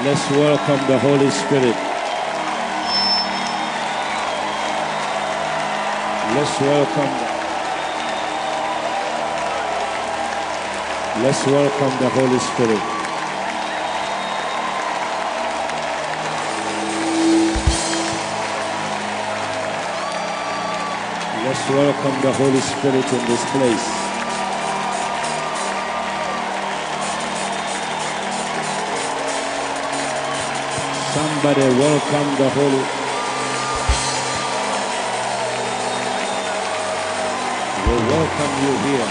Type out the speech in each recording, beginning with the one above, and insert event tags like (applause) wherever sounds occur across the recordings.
Let's welcome the Holy Spirit. Let's welcome. Let's welcome the Holy Spirit. Let's welcome the Holy Spirit in this place. Somebody welcome the Holy. We welcome you here,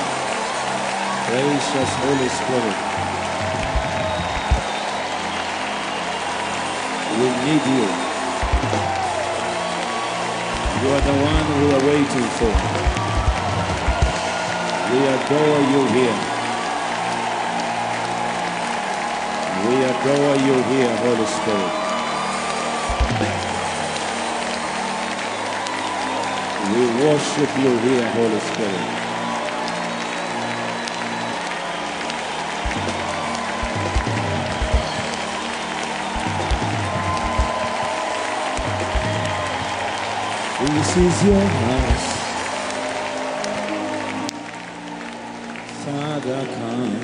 gracious Holy Spirit. We need you. You are the one we are waiting for. We adore you here. We adore you here, Holy Spirit. Worship you here, Holy Spirit. This is your house. Father, come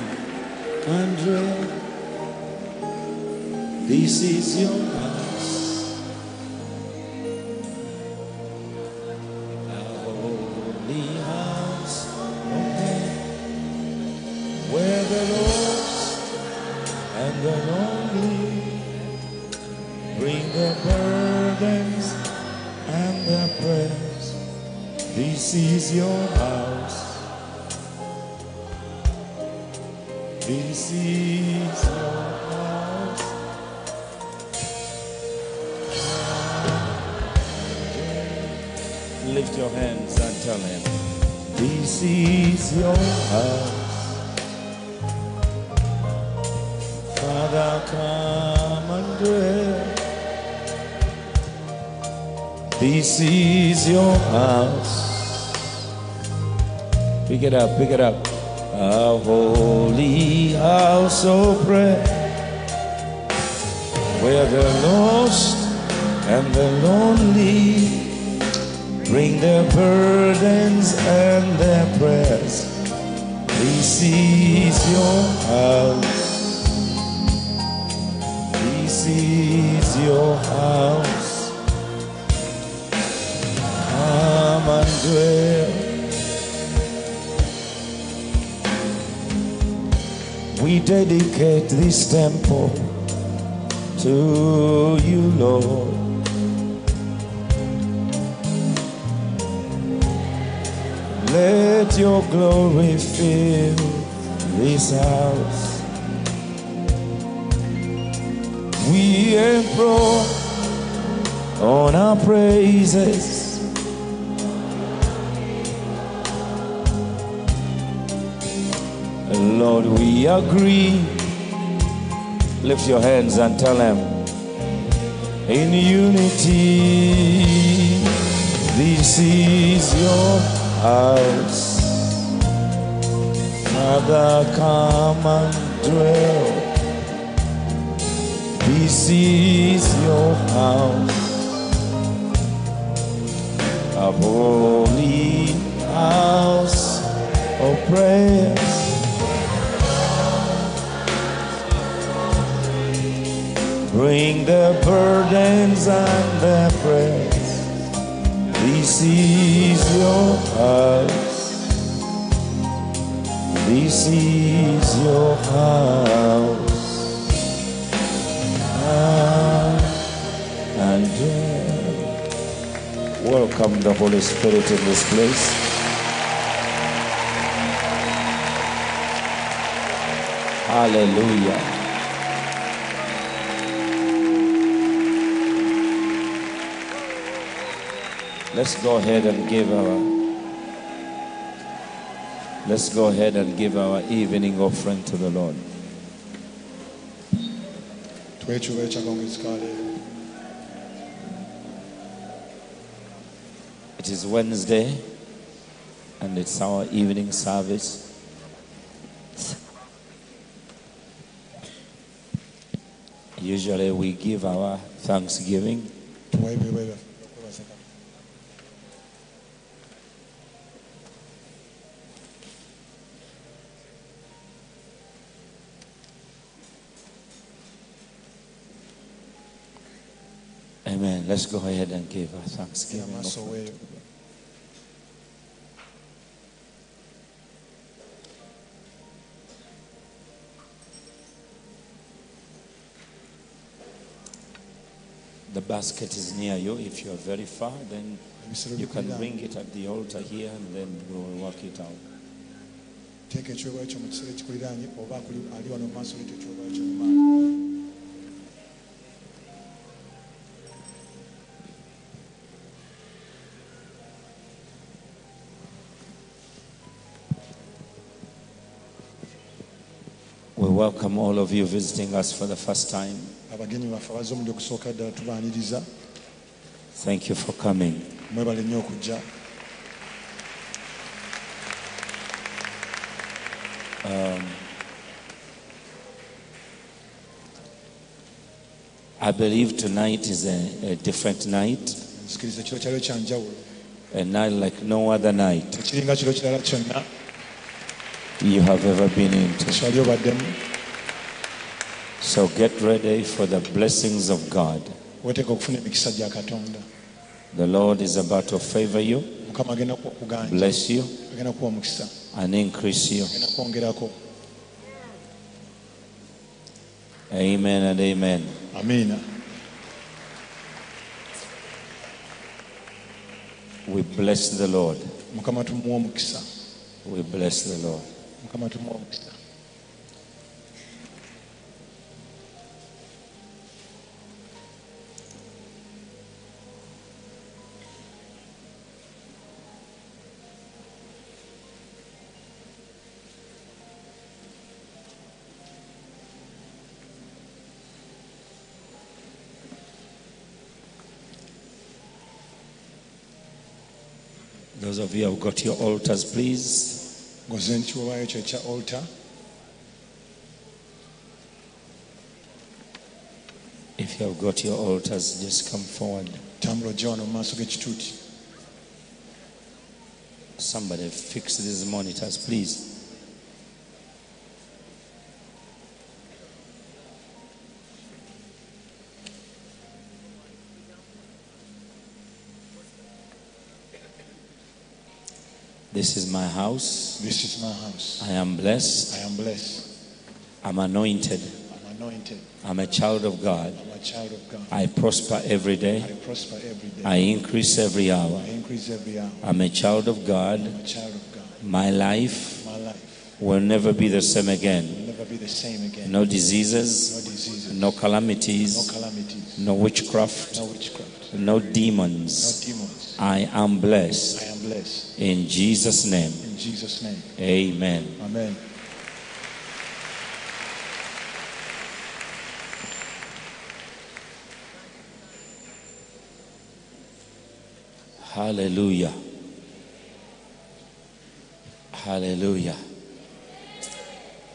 and dwell. This is your house. Pick it up. A holy house of prayer where the lost and the lonely bring their burdens and their prayers. This is your house. Dedicate this temple to you, Lord. Let your glory fill this house. We implore on our praises. We agree. Lift your hands and tell them in unity, this is your house. Father, come and dwell. This is your house. A holy house of prayer. Bring the burdens and their prayers. This is your house. This is your house. Ah, And uh, welcome the Holy Spirit in this place. Hallelujah. Let's go ahead and give our Let's go ahead and give our evening offering to the Lord. It is Wednesday and it's our evening service. Usually we give our thanksgiving. Let's go ahead and give our thanksgiving. The basket is near you. If you are very far, then you can bring it at the altar here and then we will work it out. teeka ekiweebwayo kyo mu kisero ekikuliraanye oba ali wano mu maaso gekyo ekiweebwayo kyo mu maaso welcome all of you visiting us for the first time. abagenyi baffe abazze omulundi okusooka ddala tubaaniriza Thank you for coming. mwebale um, I believe tonight is a, a different night, nzikiriza kiro kyalio kya njawulo a night like no other night tekiringa kiro kirala kyonna you have ever been into. So get ready for the blessings of God. weteeka okufuna emikisa gya katonda The Lord is about to favor you, mukama agenda kuwa okuganja bless you, and increase you. Amen and amen. amiina We bless the Lord. mukama tumuwa omukisa We bless the Lord. Those of you who have got your altars, please. ngoze nkiweebwayo kyo ekya altar If you have got your altars, just come forward. tambula ojja wano mu maaso g'ekituuti Somebody fix these monitors, please. This is my house. this is my house I am blessed. i am blessed I'm anointed. i'm anointed I'm a child of God. i'm a child of god I prosper every day. i prosper every day I increase every hour. I increase every hour I'm a child of God. i'm a child of god My life my life will never be the same again. will never be the same again No diseases. no diseases, no no calamities, calamities no witchcraft, no witchcraft no demons. no demons. I am blessed. i am blessed in Jesus' name. in jesus name Amen. amen Hallelujah. Hallelujah.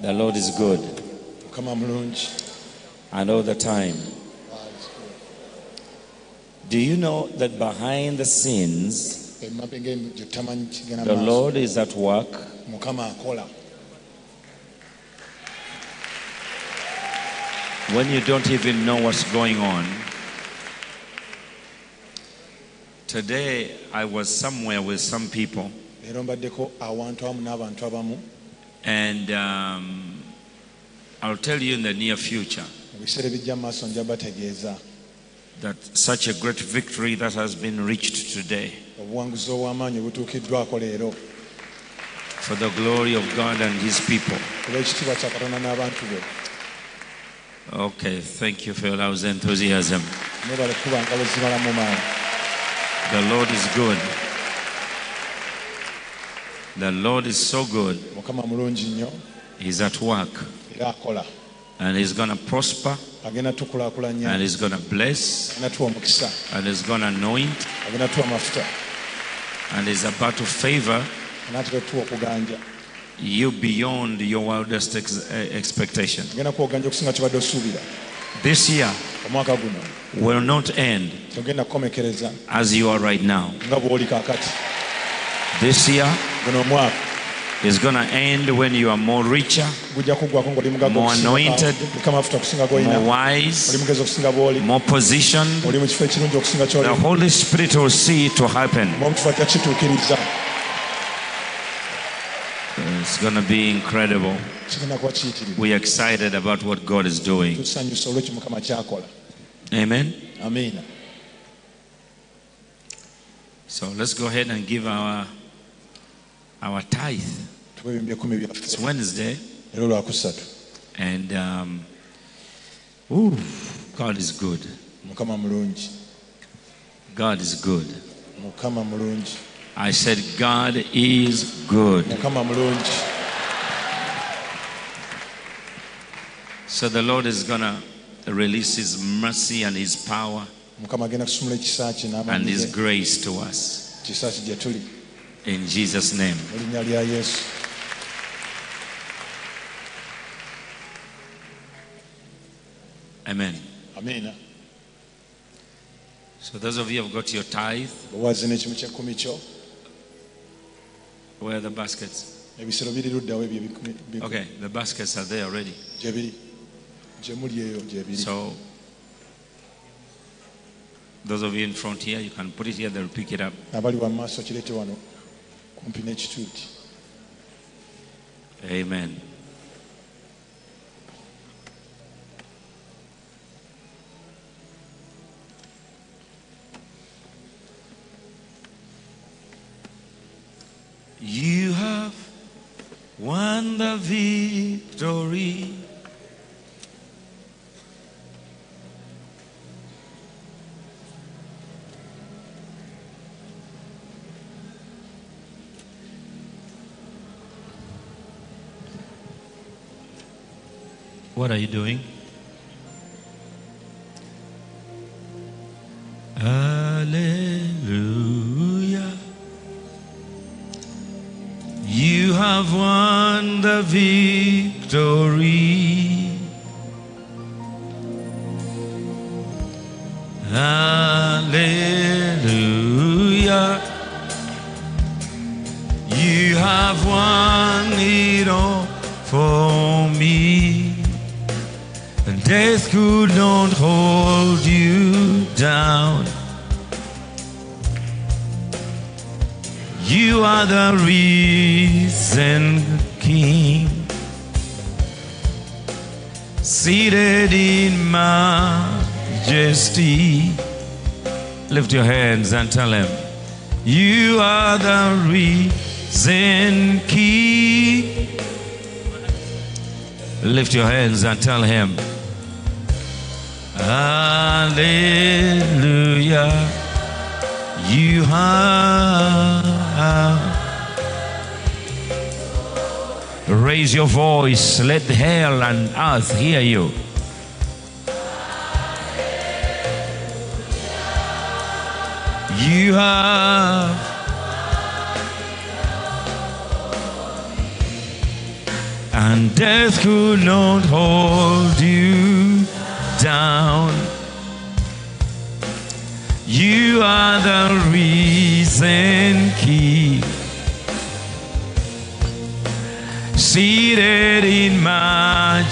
The Lord is good Come on, mulungi and all the time. Do you know that behind the scenes, emabega gye tamanyi kigenda the Lord is at work. When you don't even know what's going on. Today, I was somewhere with some people, leero mbaddeko awantu awamu n'abantu abamu. And um, I'll tell you in the near future mu biseera ebijja mu maaso nja bategeeza. that such a great victory that has been reached today obuwanguzi obw'amaanyi obutuukiddwako leero. For the glory of God and His people. Okay, thank you for enthusiasm. ngalo zibalamu maanyi. The Lord is good. The Lord is so good. He's at work. And He's going to prosper and He's going to bless and He's going to anoint and He's about to favor anaatera tuwa okuganja you beyond your wildest ex- eh, expectation. agenda kuwa okuganja okusinga kyobadde osuubira. This year omwaka guno. will not end togenda kukomekereza. as you are right now. nga bw'oli kaakati. This year guno omwaka is going to end when you are more richer, More anointed. more wise, more positioned. The Holy Spirit will see it to happen. It's going to be incredible. We are We're excited about what God is doing. kyakola Amen. So let's go ahead and give our our tithe. Tuba ebintu byekumi It's Wednesday, and um, ooh, God is good. God is good. I said, God is good. So the Lord is going to release His mercy and His power mukama agenda kusumula ekisa kye and His grace to us. kisa ki gye tuli In Jesus' name. Mu linnya lya yesu Amen. amiina So those of you who have got your tithe, bwewazi n'ekimu kyekumi where are the baskets? ebisero biri luddawo ebyo ebikumi- bikumi- Okay, the baskets are there already. gye biri gye muli eyo gye biri So those of you in front here, you can put it here, they'll pick it up. abali wa maaso kireete wano kumpi n'ekituuti Amen. You have won the victory. What are you doing? And tell him, You are the risen King. Lift your hands and tell him, Hallelujah. You have. Raise your voice. Let hell and earth hear you. And death could not hold you down. You are the reason King, seated in majesty.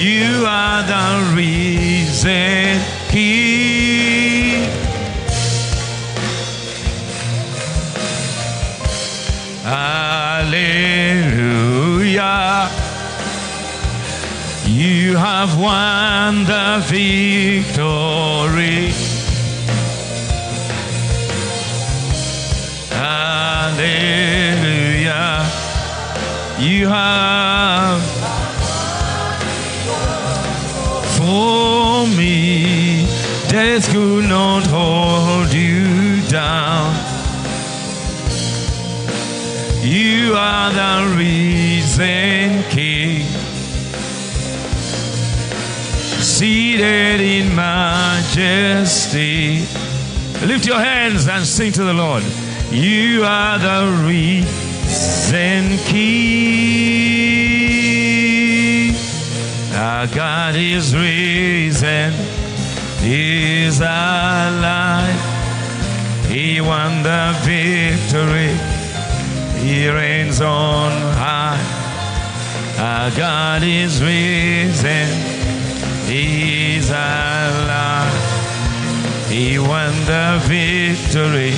You are the reason King. Hallelujah. You have won the victory. Hallelujah. You have Death could not hold you down. You are the reason, King. Seated in majesty. Lift your hands and sing to the Lord. You are the reason, King. Our God is risen is alive. He won the victory. He reigns on high. Our God is risen. He's alive. He won the victory.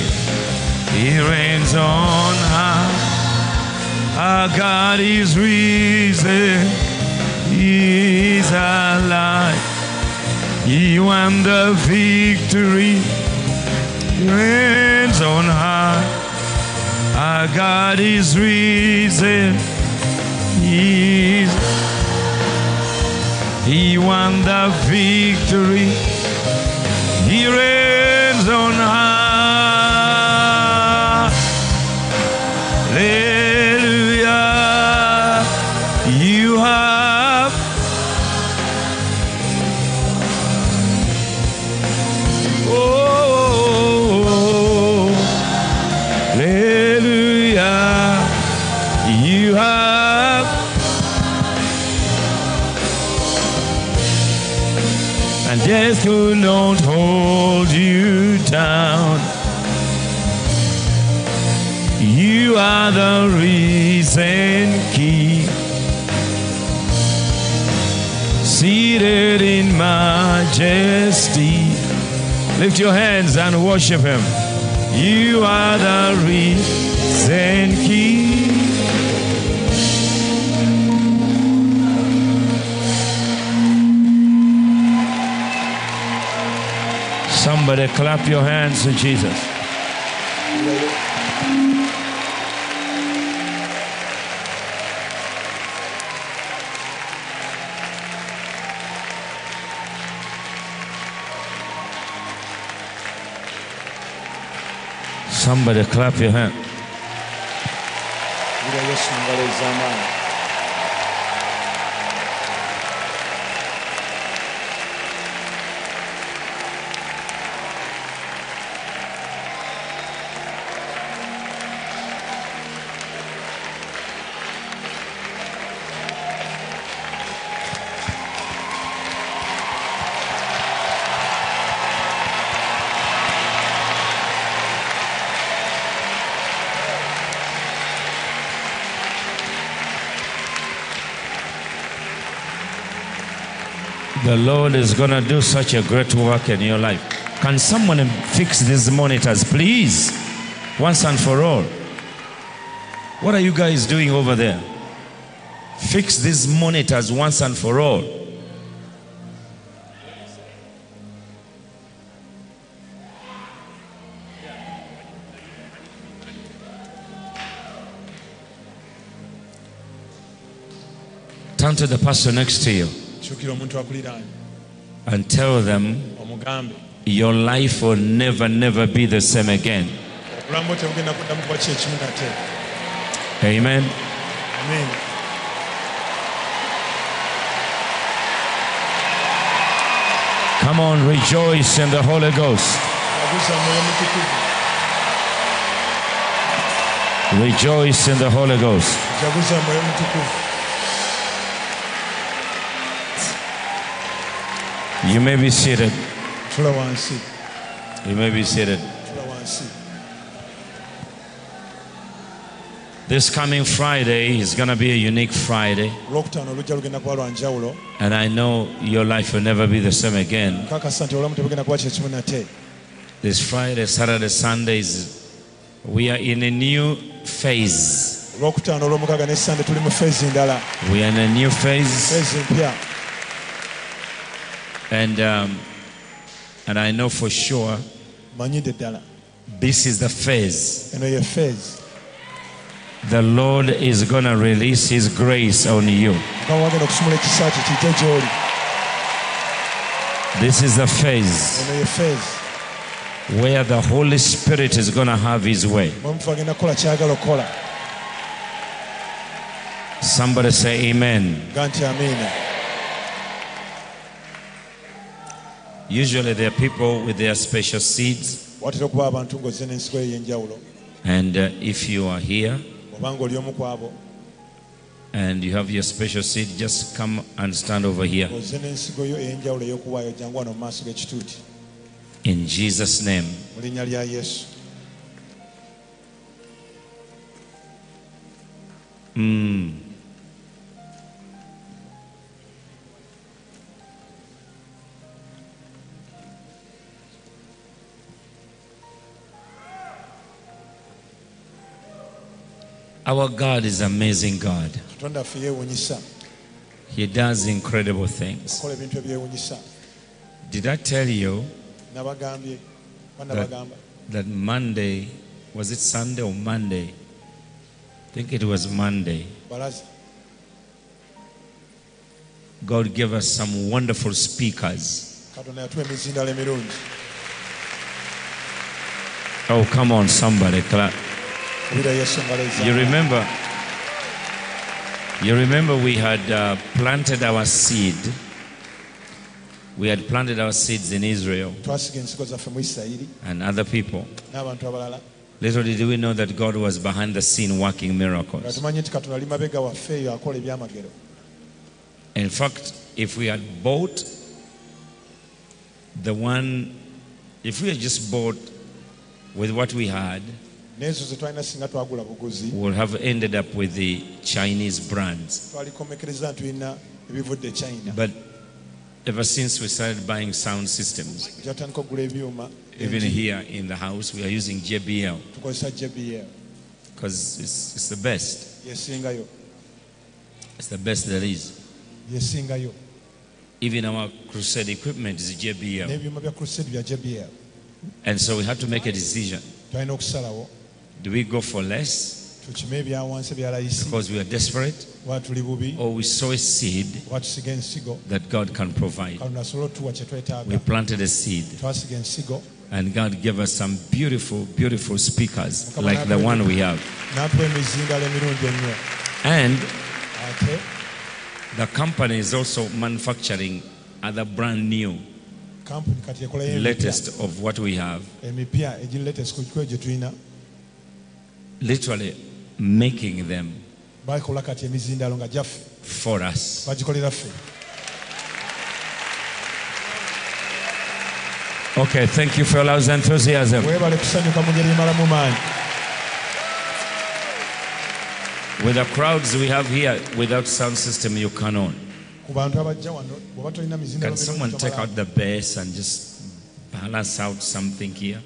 He reigns on high. Our God is risen. He's alive. He won the victory, reigns on high. Our God is risen. He's he won the victory. He reigns on high. who don't hold you down. You are the reason key. Seated in majesty. Lift your hands and worship him. You are the reason key. Somebody clap your hands to Jesus. Somebody clap your hands. Lord is going to do such a great work in your life. Can someone fix these monitors, please? Once and for all. What are you guys doing over there? Fix these monitors once and for all. Turn to the person next to you and tell them your life will never never be the same again. Amen. Amen. Come on, rejoice in the Holy Ghost. Rejoice in the Holy Ghost. You may be seated. You may be seated. This coming Friday is going to be a unique Friday. And I know your life will never be the same again. This Friday, Saturday, Sunday is we are in a new phase. We are in a new phase. And, um, and I know for sure this is the phase. Phase. The Lord is going to release His grace on you. This is the phase where the Holy Spirit is going to have His way. Somebody say, Amen. Usually there are people with their special seeds. watera okuba And uh, if you are here obanga oli and you have your special seed, just come and stand over here. In Jesus' name. Mm. Our God is amazing God. katonda affe yeewunyisa He does incredible things. kola ebintu ebyewunyisa Did I tell you banabagamba that Monday, was it Sunday or Monday? I think it was Monday. God gave us some wonderful speakers. katonda yatuwa emizindalo emirungi Oh, come on, somebody. clap. You remember? You remember we had uh, planted our seed. We had planted our seeds in Israel and other people. Little did we know that God was behind the scene working miracles. In fact, if we had bought the one, if we had just bought with what we had, n'ezo ze twalina singa twagula buguzi. We would have ended up with the Chinese brands. But ever since we started buying sound systems, even here in the house, we are using JBL because it's, it's the best. It's the best there is. Even our crusade equipment is jbl And so we had to make a decision. Do we go for less? Tukime ebyawansi ebya layisi because we are desperate? Oba tuli bubi or we sow a seed oba tusiga ensigo that God can provide? katonda asobole otuwa kye We planted a seed. And God gave us some beautiful, beautiful speakers like the one we have. n'atuwa emizindalo emirungi ennyo And the company is also manufacturing other brand new, kampuni kati ekolayo emipya latest of what we have, literally making them bakola kati emizindalo nga gyaffe for us. bagikolera ffe Okay, thank you for your those enthusiasm. With the crowds we have here, without sound system, you cannot. Can someone take out the bass and just balance out something here?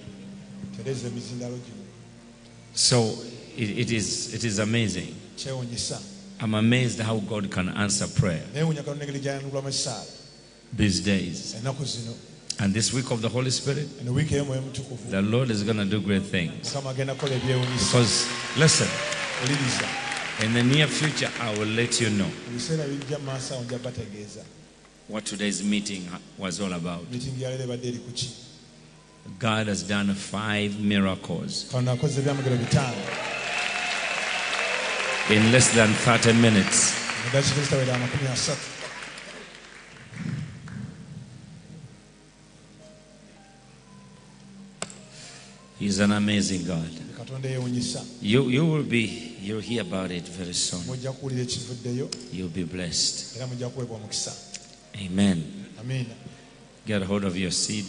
Tereza emizindalo gino So it, it is it is amazing. I'm amazed how God can answer prayer neewunya katonda engeri gyayanulwamu essaala these days. And this week of the Holy Spirit, eno wiiki ey'omwoyo mutukuvu the Lord is going to do great things. mukama agenda kukola ebyewunyisa Because listen, in the near future, I will let you know mu biseera bijja mu maaso awo nja bategeeza what today's meeting was all about. God has done five miracles katonda akoze ebyamagero bitaano in less than 30 minutes. mu dakiika ezitawera amakumi asatu He's an amazing God. You, you will be, you'll hear about it very soon. mujja kuwulira ekivuddeyo You'll be blessed. era mujja kuweebwa omukisa Amen. amiina Get hold of your seed.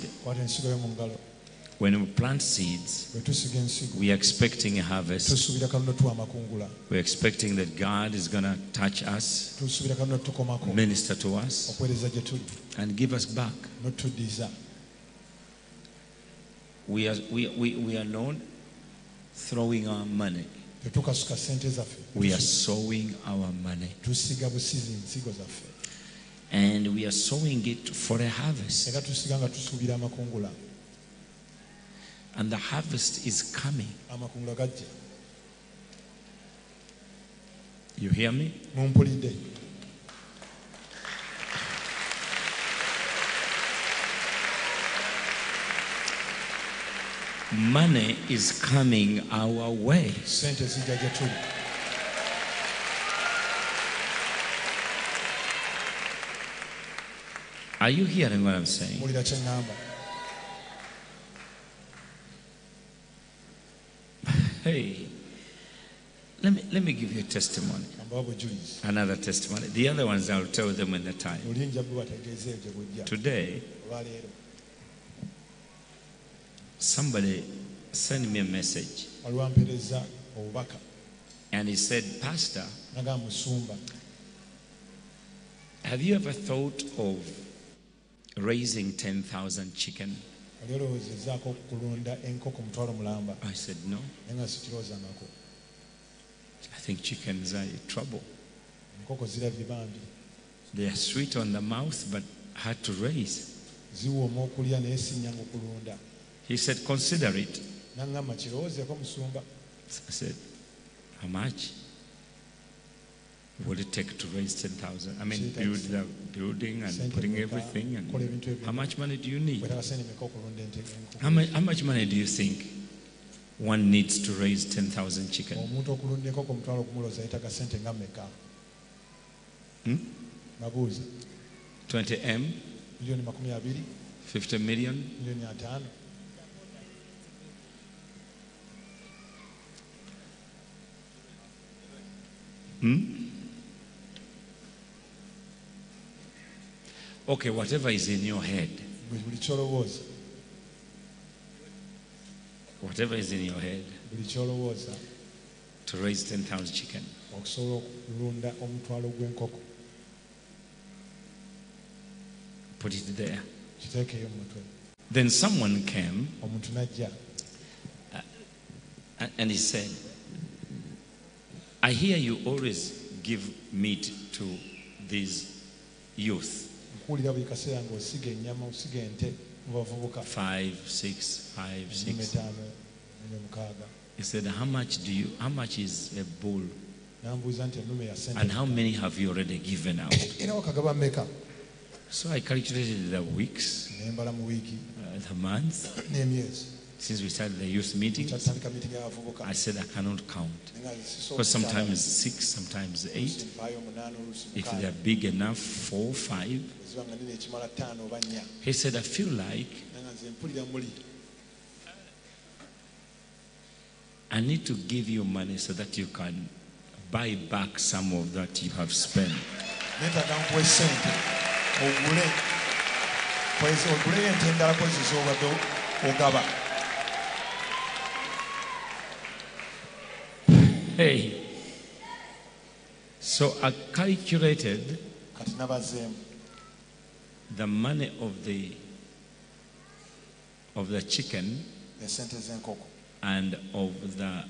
When we plant seeds, bwe tusiga ensigo we are expecting a harvest. tusuubira katonda tuwa amakungula We're expecting that God is going to touch us, tusuubira katonda tutukomako minister to us, okuweereza gye tuli and give us back. We are, we, we, we are known throwing our money. tetukasuka sente zaffe We are sowing our money. tusiga busizi nsigo zaffe And we are sowing it for a harvest. era tusiga nga tusuubira amakungula And the harvest is coming. You hear me? Money is coming our way. sente zijja gye tuli Are you hearing what I'm saying? mulira kye ŋŋamba Hey, let me, let me give you a testimony. Another testimony. The other ones I'll tell them in the time. luli nja bubategeeza ebyo bujja Today, somebody sent me a message waliwo ampeereza obubaka and he said, Pastor, have you ever thought of raising 10,000 chicken? Wali olowoozezaako kulunda enkoko mutwalo mulamba I said, no. naye nga sikirowoozangako I think chickens are trouble. enkoko zirabye bambi They are sweet on the mouth, but hard to raise. okulunda He said, consider it. I said, how much would it take to raise 10,000? I mean, build the building and Sente putting meka, everything. And kola ebintu ebyo. how much money do you need? bwetaba sente meka okulunda ente enkoko How much, how much money do you think one needs to raise 10,000 chicken? omuntu okulunda enkoko omutwalo okumulooza yetaga sente nga meka Hmm? babuuza 20M, miliyoni makumi abiri 50 million? miliyoni ataano Okay, whatever is in your head, buli buli kyolowooza whatever is in your head. To raise 10,000 chicken. okusobola okulunda omutwalo gw'enkoko. Put it there. kiteekeyo mu mutwe Then someone came najja. and- and he said, I hear you always give meat to these youth, nkuwulira buli kaseera ng'osiga ennyama osiga ente mu bavubuka five, six, five, ennyama six. etaano mukaaga He said, How much do you, how much is a bull? nambuuza nti ennume ya And how many have you already given out? (coughs) era wakagaba mmeka So I calculated the weeks, uh, the months, since we started the youth meetings. kyatandika miitingi y'abavubuka I said, I cannot count. Because sometimes six, sometimes eight. Oluusi mpaayo omunaana oluusi If they're big enough, four, five. bwe ziba nga nina ekimala ttaano oba nnya He said, I feel like naye nga nze mpulira muli I need to give you money so that you can buy back some of that you have spent. neetaga nkuwa esente ogule kwezi oguleyo ente endala zobadde ogaba Hey. So I calculated the money of the of the chicken and of the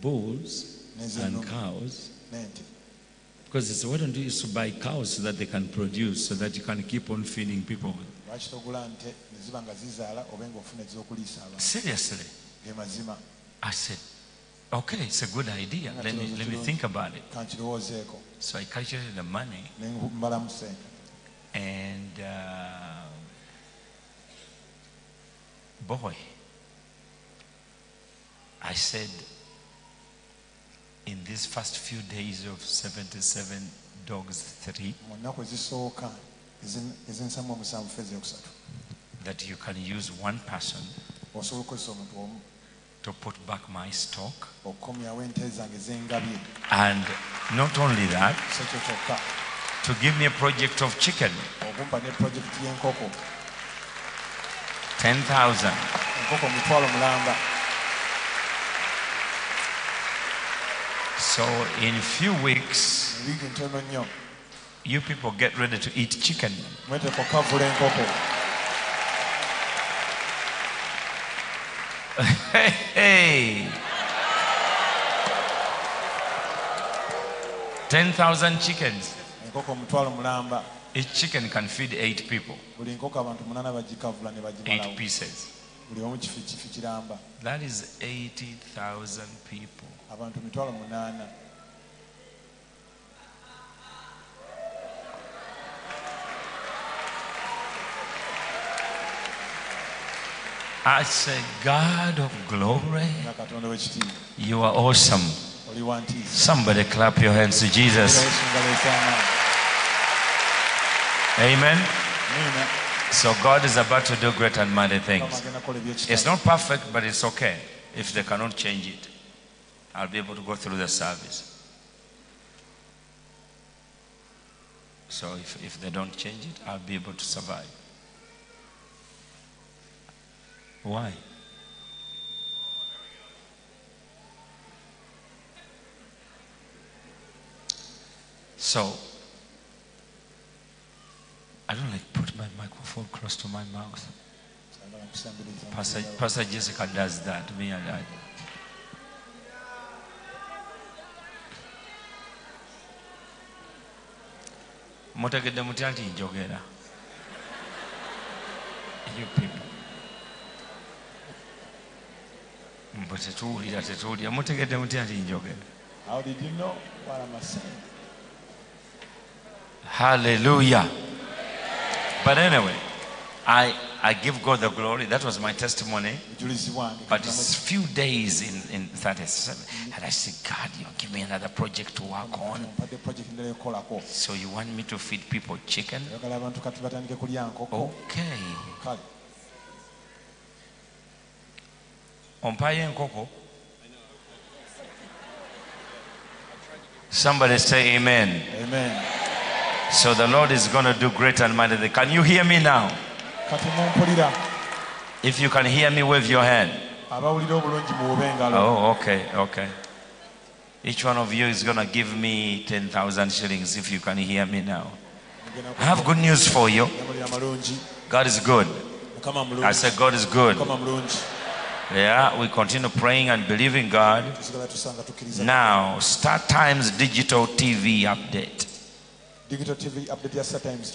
bulls and cows. Because it's why don't you used to buy cows so that they can produce, so that you can keep on feeding people. lwaki togula nte ne ziba nga zizaala obe ngaofuna ez'okuliisa abantu Seriously. I said, okay, it's a good idea. Let me, let me think about it. So I calculated the money. Ne mbalamu sente and uh, boy, I said, in these first few days of 77 dogs, three, mu nnaku ezisooka ezi- ez'ensamu omusanvu feezi eyokusatu that you can use one person to put back my stock. okukomyawo ente zange zengabye. And not only that, si ekyo kyokka to give me a project of chicken, okumpa ne purojekiti y'enkoko. 10,000. enkoko mitwalo mulamba. So in few weeks, ebiigi ntono nnyo. you people get ready to eat chicken. (laughs) hey. 10,000 chickens. Each chicken can feed eight people. Eight pieces. That is 80,000 people. I say, God of glory, you are awesome. Somebody clap your hands to Jesus. Amen. So God is about to do great and mighty things. It's not perfect, but it's okay if they cannot change it. I'll be able to go through the service. So if, if they don't change it, I'll be able to survive. Why? So, I don't like put my microphone close to my mouth. Pastor. Pastor Jessica does that. Me and I. mutegedde mutya nti njogera you people mbe tetuwulira tetuwulira mutegedde mutya nti njogera How did you know? What I'm saying? hallelujah. But anyway I, I give god the glory. That was my testimony. But it's few days in, in 37. And I said, God, you give me another project to work on. mpadde project endala ekolako So you want me to feed people chicken? oyagala batandike nkoko Okay. kale Ompayo enkoko? Somebody say amen. amen So the Lord is going to do great and mighty things. Can you hear me now? If you can hear me, wave your hand. abawulira obulungi muwube engalo Oh, okay, okay. Each one of you is going to give me 10,000 shillings if you can hear me now. I have good news for you. God is good. I said, God is good. Yeah, we continue praying and believing God. tusigala tusanga tukkiriza Now, Star Times Digital TV update. digital tv update ya star times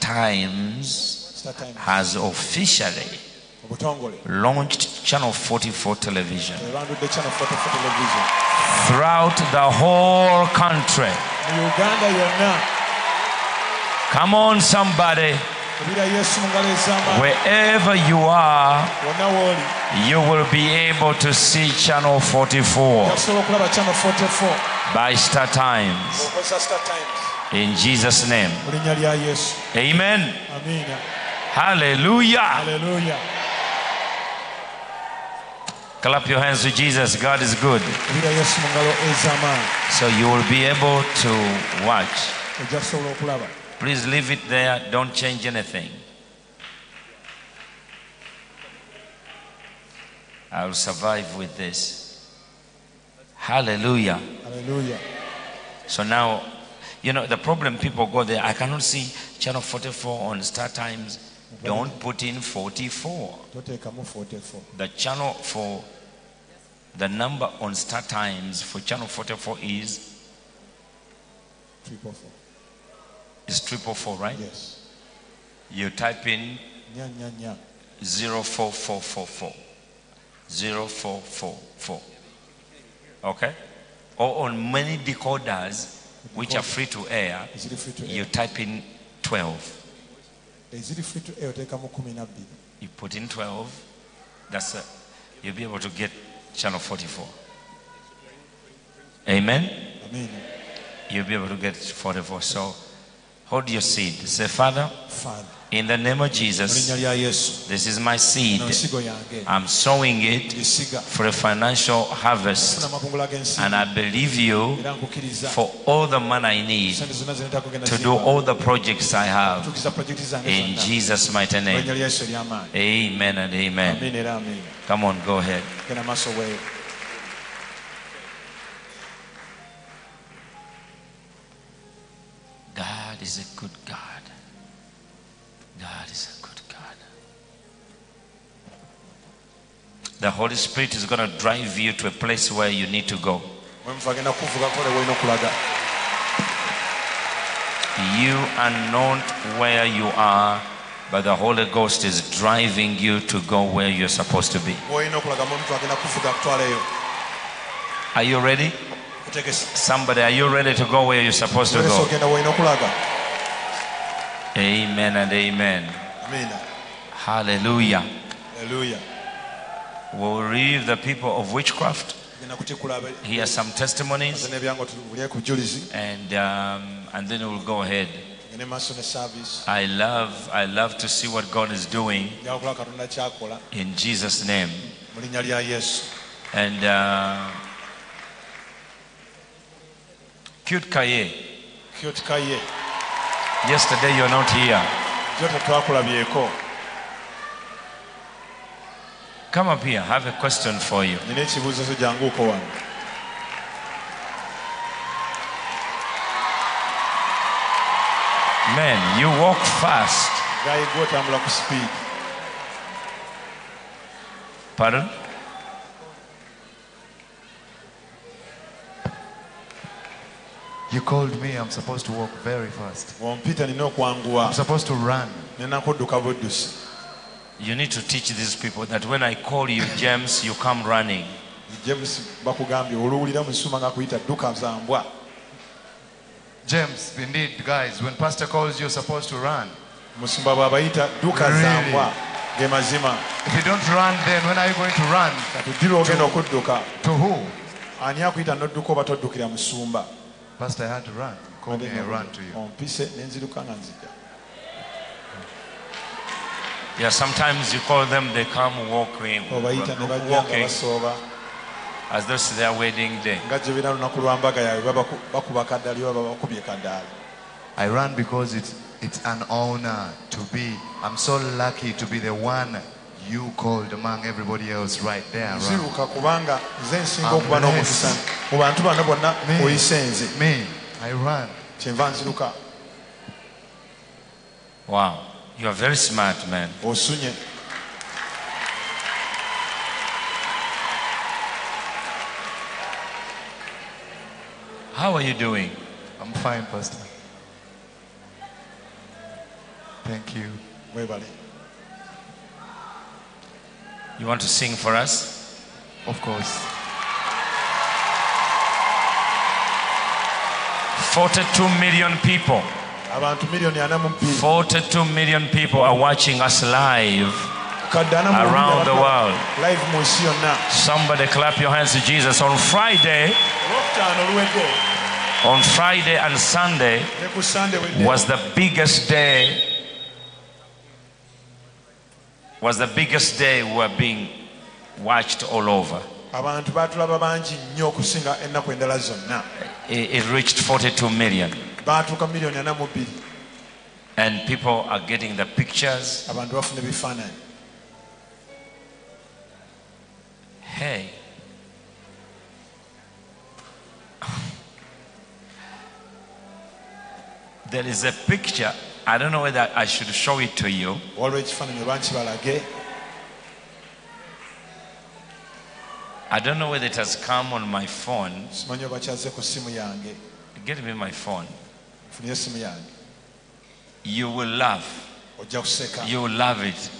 Times star times has officially launched Channel 44 television ebandudde channel 44 television throughout the whole country. uganda Come on, somebody. kubira yesu mu ngalo ez'amaanyi Wherever you are, you will be able to see Channel 44 yakusobola okulaba channel 44 by Star Times. okozesa star times In Jesus' name. mu linnya lya yesu Amen. amiina Hallelujah. Clap your hands to Jesus. God is good. kubira yesu mu ngalo ez'amaanyi So you will be able to watch. ojja kusobola okulaba Please leave it there. Don't change anything. I'll survive with this. Hallelujah. Hallelujah. So now, you know, the problem people go there, I cannot see channel 44 on Star Times. Don't put in 44. toteekamu 44 The channel for the number on Star Times for channel 44 is triple four It's triple four, right? yes You type in nya nya nya 04444. 0444. Okay? Or on many decoders which are free to air, eziri free to you type in 12. eziri free to air You put in 12, that's a, you'll be able to get channel 44. Amen? amiina You'll be able to get 44. So hold your seed. Say, Father, father in the name of Jesus, this is my seed. no nsigo yange I'm sowing it for a financial harvest. And I believe you for all the money I need sente zonna zinetako genda to do all the projects I have. tukiza projekiti zange In Jesus' mighty name. lya yesu ery'amaanyi Amen and amen. amiina era amiina Come on, go ahead. genda maaso weeyo God is a good God. The Holy Spirit is going to drive you to a place where you need to go. mwemufu agenda kuvugako le wolina okulaga You are not where you are, but the Holy Ghost is driving you to go where you're supposed to be. wolina okulaga mwemufu agenda kuvuga kutwala eyo Are you ready? Somebody, are you ready to go where you're supposed to go? ogenda wolina okulaga Amen and amen. amiina Hallelujah. aleluya will relieve the people of witchcraft. He has some testimonies. And, um, and then we'll go ahead. I love, I love to see what God is doing in Jesus' name. And uh, cute Kaye. Cute Kaye. Yesterday you're not here. Come up here. I have a question for you. nina ekibuuzo wano you walk fast. gayi gwotambula ku sipiidi Pardon? You called me. I'm supposed to walk very fast. bwompita nina okwanguwa I'm supposed to run. nina kudduka buddusi You need to teach these people that when I call you James, you come running. james bakugambye oluwulira musuma nga kuyita dduka zambwa James, indeed, guys, when Pastor calls, you're supposed to run. musumba bw'abayita dduka Really? zambwa ge mazima If you don't run, then when are you going to run? kati ddira ogenda okudduka To who? ani akuyita n'odduka oba toddukira musumba Pastor, I had to run. Call me, I run to you. ompise nenziruka nga nzija Yeah, sometimes you call them, they come walking, walking as though it's their wedding day. I run because it's, it's an honor to be. I'm so lucky to be the one you called among everybody else right there. Right? nziruka kubanga nze nsinga okuba n'omukisa mu bantu bano bonna Me. oyise nze Me, I run. kyenva nziruka Wow. You are very smart, man. osunye How are you doing? I'm fine, Pastor. Thank you. mwebale You want to sing for us? Of course. 42 million people. Abantu miliyoni ana mu bbiri 42 million people are watching us live. kadde ana Around the world. live mu nsi yonna Somebody clap your hands to Jesus. On Friday, olwokutaano oluwedde on Friday and Sunday ne ku sande was the biggest day. Was the biggest day we were being watched all over. abantu baatulaba bangi nnyo okusinga ennaku endala zonna It, it reached 42 million. Baatuuka miliyoni ana mu bbiri And people are getting the pictures. abantu bafuna ebifaananyi Hey. There is a picture. I don't know whether I should show it to you. waliwo ekifaananyi oba nkibalage I don't know whether it has come on my phone. simanyi oba kyaze ku simu yange Get me my phone. Nfunye esimu yange You will laugh. kuseka You will love it.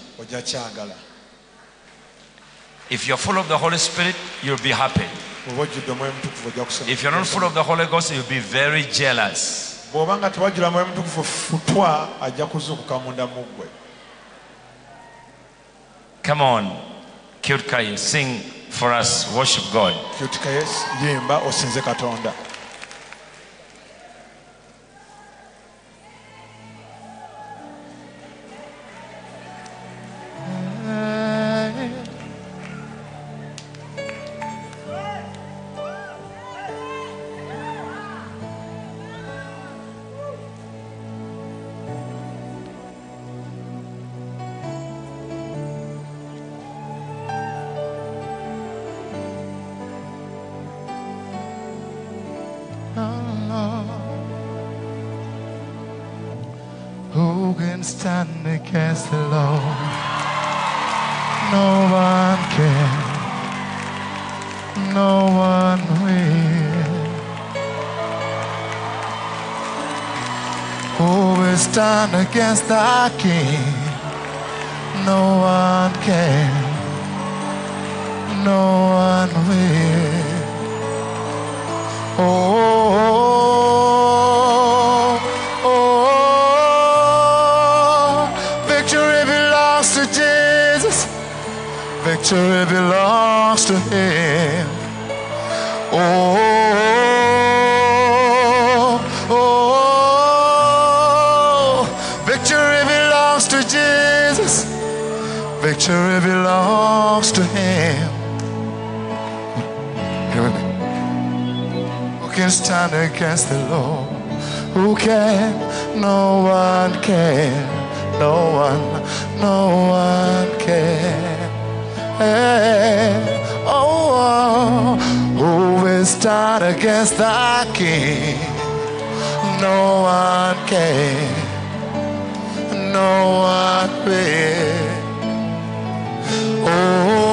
If you're full of the Holy Spirit, you'll be happy. bw'oba ojjudde omwoyo mutukuvu ojja kuseka If you're not full of the Holy Ghost, you'll be very jealous. bw'oba tewajjula mwoyo mutukuvu futwa ajja kuzuukuka munda mu ggwe Come on, cute sing for us, worship God. kyotikaye yimba osinze katonda stand against the King? No one can. No can stand against the Lord? Who can? No one can. No one, no one can. Hey, oh, oh, who will stand against the King? No one can. No one will. Oh,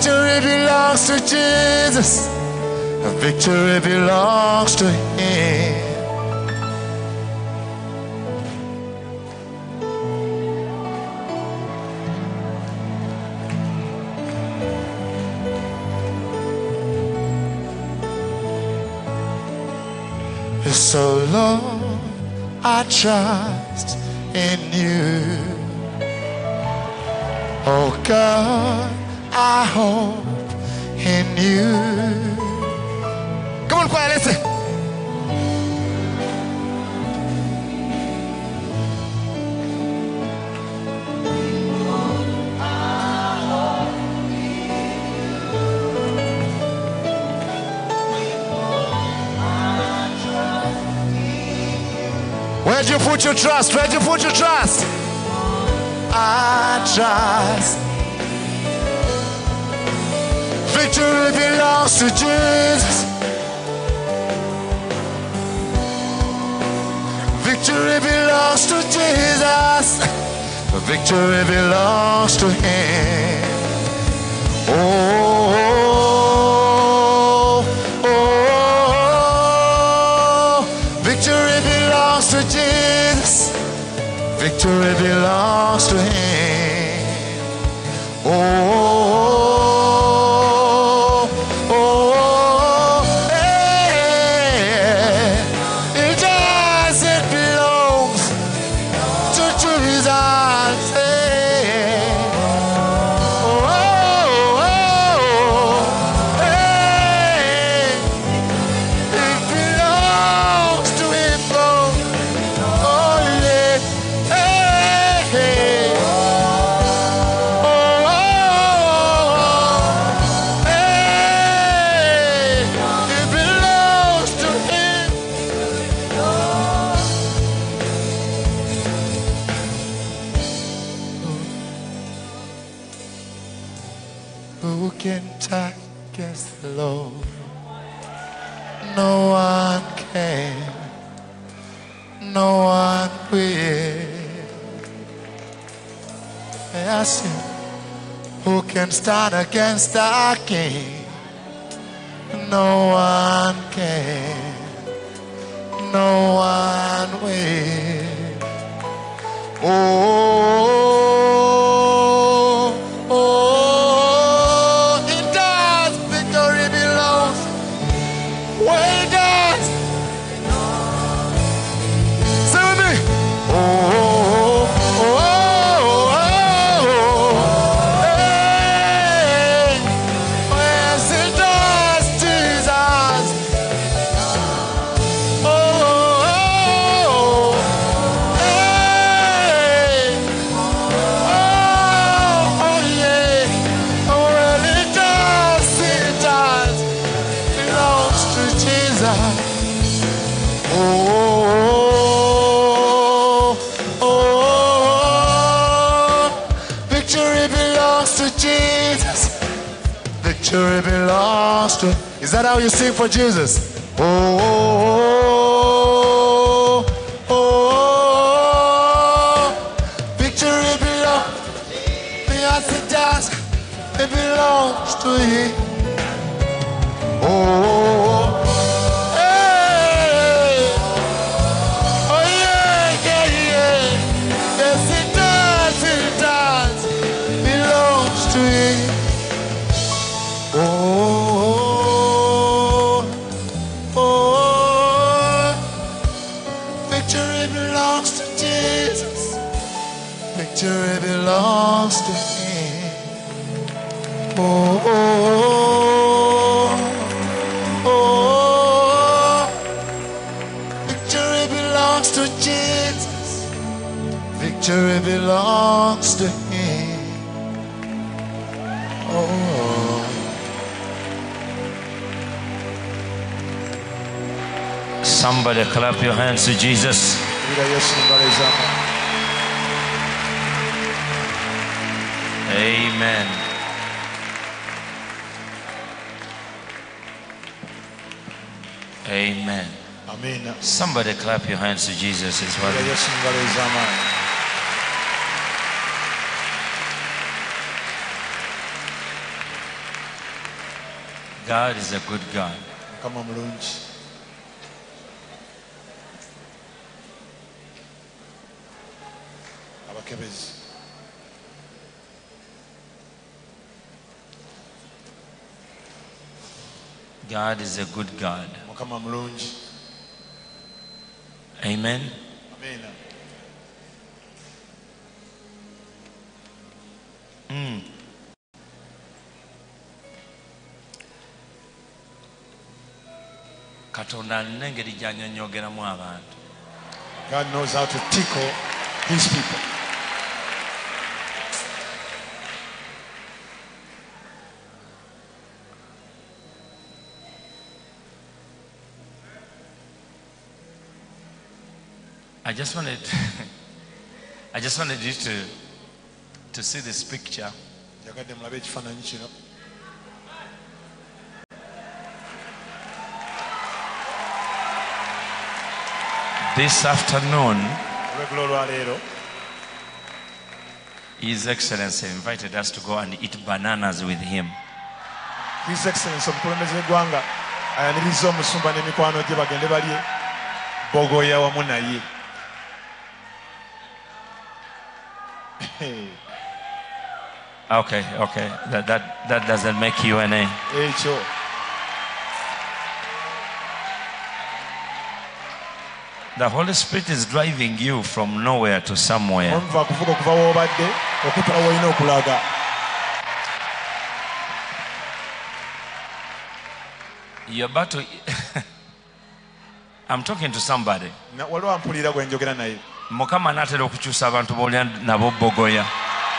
Victory belongs to Jesus. Victory belongs to Him. So, Lord, I trust in you. Oh God, I hope in you. Come on, choir, sing. Where'd you put your trust? Where'd you put your trust? I trust. Victory belongs to Jesus. Victory belongs to Jesus. Victory belongs to Him. Oh, oh, oh, victory belongs to Jesus. Victory belongs to Him. Stand against the King? No one can. No one will. Oh, that how you sing for Jesus? Oh, oh, oh, oh, oh. victory belongs. Yes, it does. It belongs to Him. Victory belongs to Him. Oh. Somebody clap your hands to Jesus. Bira yesu engalo ez'amaanyi Amen. Amen. Somebody clap your hands to Jesus as well. God is a good God. mukama mulungi abakebezi God is a good God. mukama mulungi Amen. amiina hmm. Katonda alina engeri gy'anyonyogeramu abantu. God knows how to tickle his people. I just wanted (laughs) I just wanted you to to see this picture this afternoon His Excellency invited us to go and eat bananas with him. his Excellency omukulembeze w'eggwanga ayaniriza omusumba n'emikwano gye bagende balye bogoya wamu naye Okay, okay. That, that, that doesn't make you an ekyo The Holy Spirit is driving you from nowhere to somewhere. omuva kuvuga okuva woobadde okutula woolina You're about to. (laughs) I'm talking to somebody. Na- waliwo ampulira gwe njogera naye mukama anaatera okukyusa abantu boolya nabo bogoya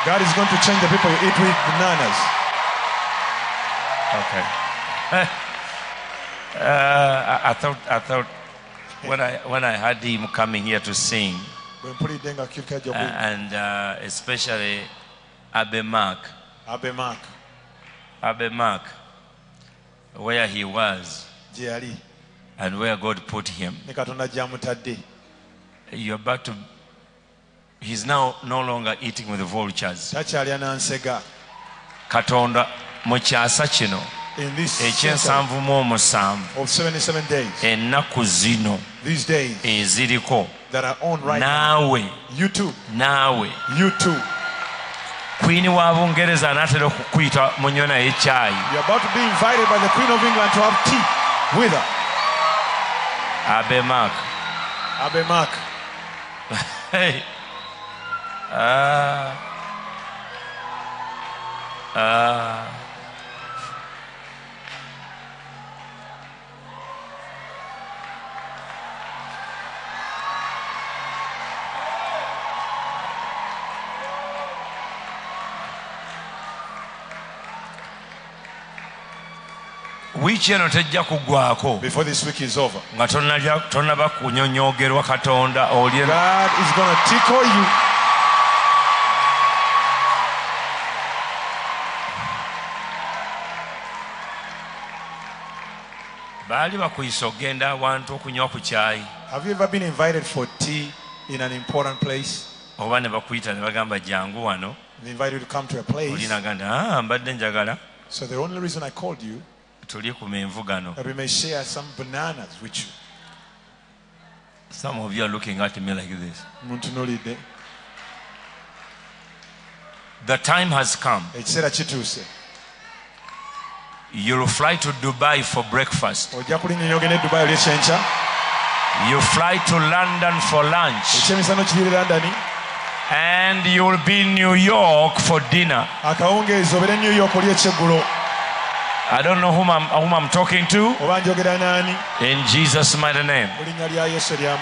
god is going to change the people you eat with bananas okay. (laughs) uh, I, I thought, I thought when, I, when I had him coming here to sing, bwe mpulidde nga kikajja uh, and uh, especially Abe Mark, abe mark Abe Mark, where he was and where God put him, ne katonda gy'amutadde you're about to. He's now no longer eating with the vultures. Katonda mu kyasa kino in this century ekyensanvu mu omusanvu. of 77 days. Ennaku zino these days eziriko. that are on right now. Naawe you too. Naawe you too. Kwini wa bungereza anaatera okukuyita munyo naye kyayi you're about to be invited wiiki eno tejja kuggwako nga tonaba kunyonyogerwa katonda olye baali bakuyisa okgenda awantu okunywa ku kyayi. Oba ne bakuyita ne bagamba jangu wano. Olinaganda ah, mbadde njagala. So the only reason I called you we may share some bananas with you. Some of you are looking at me like this. The time has come. Ekiseera kituuse. You'll fly to Dubai for breakfast. You fly to London for lunch. And you'll be in New York for dinner. I don't know whom I'm, whom I'm talking to. In Jesus' mighty name.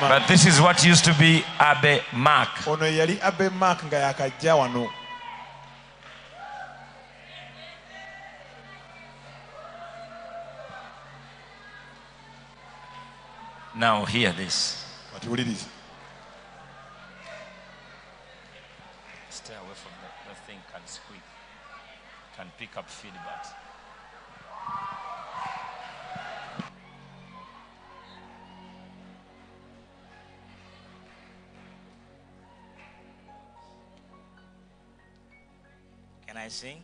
But this is what used to be Abbe Mark. Now hear this. Stay away from that, The thing can squeak, can pick up feedbacks. I 心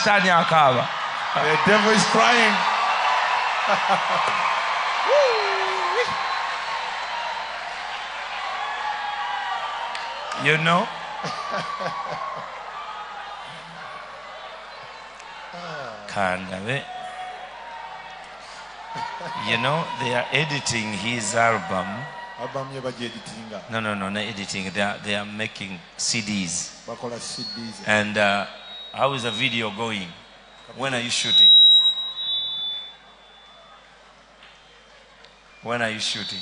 Sitaani akaaba The devil is crying. (laughs) you know? (laughs) Kandabe you know they are editing his album. Albamu ye bagyeditinga no no no not editing. They are, they are making CDs. and uh, how is the video going when are you shooting when are you shooting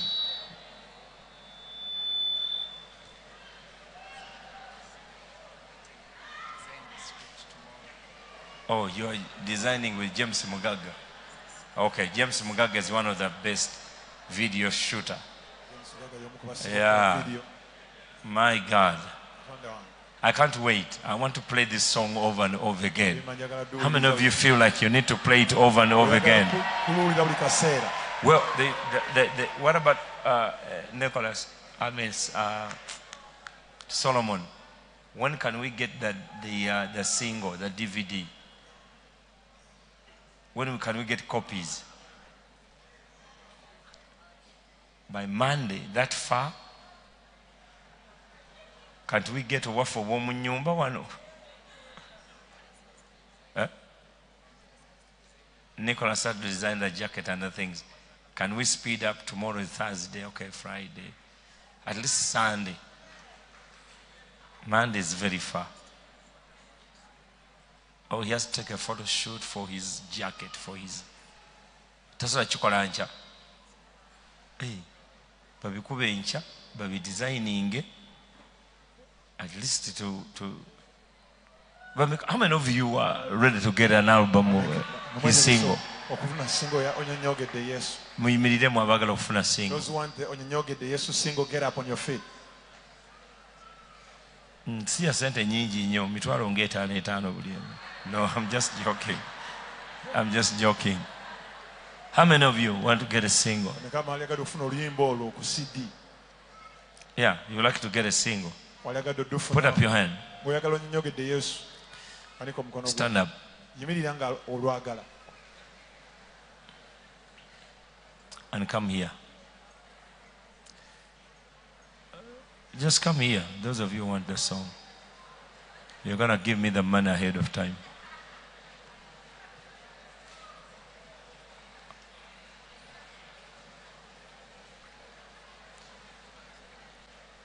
Oh, you are designing with James Mugaga. Okay, James Mugaga is one of the best video shooter. Yeah. My God. I can't wait. I want to play this song over and over again. Mima njagala duwuliriza- How many of you feel like you need to play it over and over again? ku- kuluwulira buli kaseera Well, the, the, the, the, what about uh, uh, Nicholas? I mean, uh, Solomon. When can we get the, the, uh, the single, the DVD? When can we get copies? By Monday, that far? Can't we get wafu w'omu nyumba wano? Eh? Nicholas had to design the jacket and the things. Can we speed up tomorrow Thursday? Okay, Friday. At least Sunday. Monday is very far. Oh, he has to take a photo shoot for his jacket, for his. tasobola kikola nkya babikube enkya babidesigninge at least to, to how many of you are ready to get an album uh, his single? okufuna singo ya onyonyogedde yesu? Muyimiriremu abaagala okufuna single. Those who want the onyonyogedde yesu single get up on your feet. Mm, si ya sente nyingi nnyo mitwalo ng'etaano etaano buli emu. No i'm just joking. I'm just joking. How many of you want to get a single? Yeah you like to get a single put up your hand. Bweoyagala onyonyogedde yesu. Anika omukono gwo. stand up. Yimirira nga olwagala and come here. Just come here. Those of you who want the song you're going to give me the money ahead of time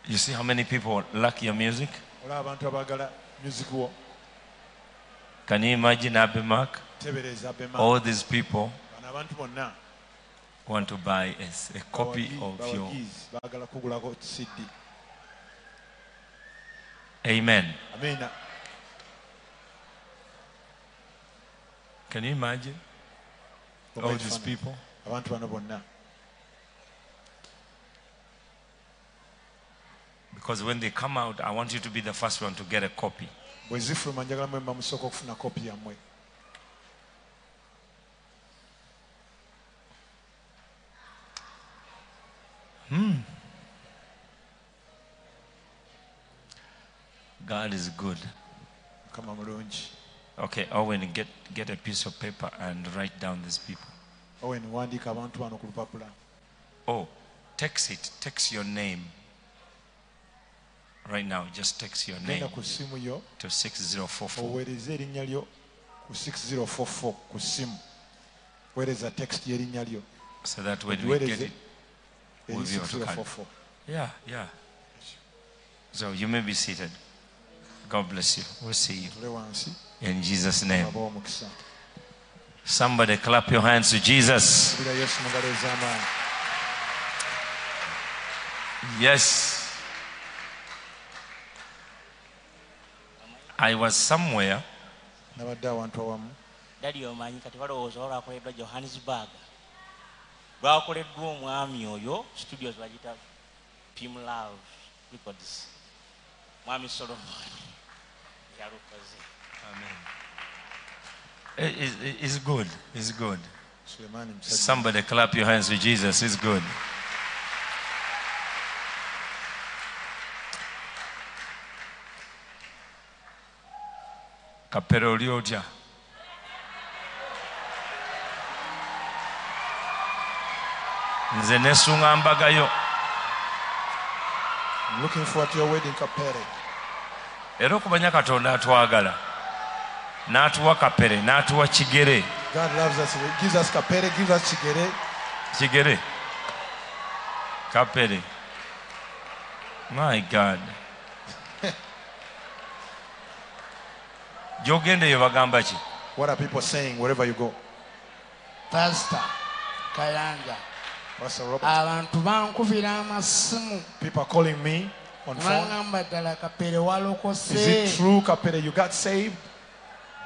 You see how many people like your music? olaba abantu abaagala music wo Can you imagine Abimac? All these people bano abantu bonna want to buy a, a copy of your. bawagizi baagala kugulako cd Amen. Can you imagine all these people? abantu bano bonna Because when they come out, I want you to be the first one to get a copy. bwe zifuluma njagala mwemba musooka okufuna kopi yammwe hmm. God is good. mukama mulungi Okay, Owen, get, get a piece of paper and write down these people. owen wandiika abantu bano ku lupapula Oh, text it. Text your name. Right now, just text your name genda ku ssimu yo to 6044. oweereza erinnya lyo ku 6044 ku ssimu weereza text y'erinnya lyo So that when we get it. we'll be able to cut. 6044 Yeah, yeah. So you may be seated. God bless you. We'll see you. In Jesus' name. Somebody clap your hands to Jesus. bira yesu mu ngalo ez'amaanyi Yes. I was somewhere nabadde awantu awamu dali omanyi kati balowooza oba lwakoleddwa johannesburg lwakoleddwa omwami oyo studios bagita pim love records mwami solomon yalukoze It- it- it's good. It's good. Somebody clap your hands to Jesus. It's good. kapere oli otya nze nesuŋa mbagayo. Era okubanya katonda atwagala. N'atuwa kapere n'atuwa kigere. Kigere. Kapere my god. Gyogendeyo bagamba ki What are people saying wherever you go? kayanja Pastor Robert. abantu bankubira amasimu People calling me on phone. baŋŋamba ddala kapere Is it walokose true, Kapere, you got saved?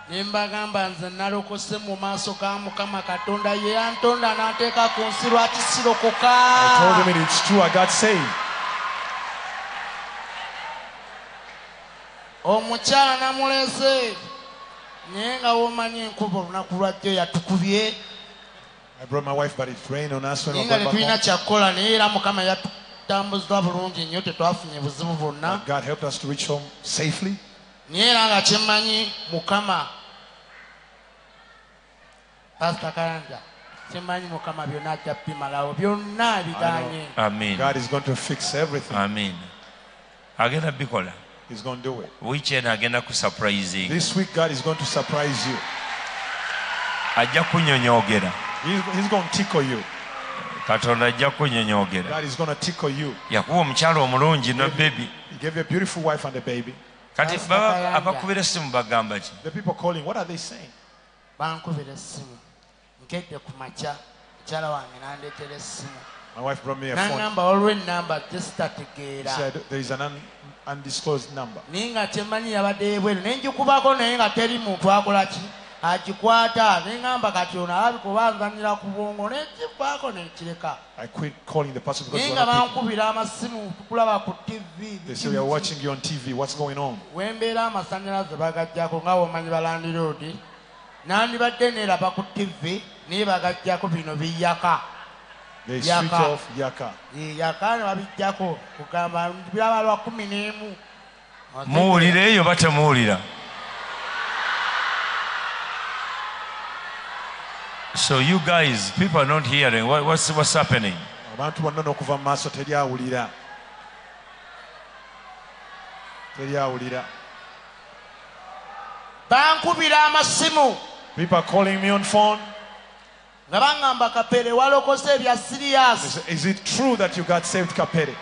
ne mbagamba nze nalokose mu maaso ga mukama katonda ye yantonda n'ateeka ku nsi lwaki sirokoka I told him it's true, I got saved. Omukyala namulese naye nga womanyi enkuba olunaku lwajjo yatukubye. I brought my wife, but it rained on us when we nga got back tetulina home. kyakukola naye era mukama yatutambuzibwa bulungi nnyo tetwafunye buzibu bwonna. God helped us to reach home safely. era nga kyemmanyi mukama pasita kayanja kyemmanyi mukama byonna ajja bimalawo byonna biganye. Amin God is going to fix everything. amin agenda bikola He's going to do it. wiiki eno agenda kusurprising This week, God is going to surprise you. ajja kunyonyogera He's, he's going to tickle you. katonda ajja kunyonyogera God is going to tickle you. yakuba omukyalo omulungi no bebi He gave you a beautiful wife and a baby. kati baba abakubira essimu bagamba ki The people calling, what are they saying? bankubira essimu nkedde ku makya mukyala wange nandeetera essimu My wife brought me undisclosed number. Naye nga temanyi yabadde yebweru ne ngikubaako naye nga teri muntu akola ki? Agikwata neŋŋamba kati ono alabika oba azanira ku bwongo nekivaako nekireka naye nga bankubira amasimu kulaba ku tv wembeera amasanyalaze bagajjako nga womanyi balandiroodi nandibadde neeraba ku tv naye bagajjako bino biyaka. They Yaka. switch off Yaka. yaka ne babijjako kugamba biraba lwa kumi n'emu. Muwulira eyo ba temuwulira? So you guys people are not hearing. What, what's, what's happening? Abantu bonna n'okuva mu maaso teryawulira teryawulira bankubira amasimu. People are calling me on phone nga baŋŋamba kapere walokose ebya siriyasi is it true that you got saved kapere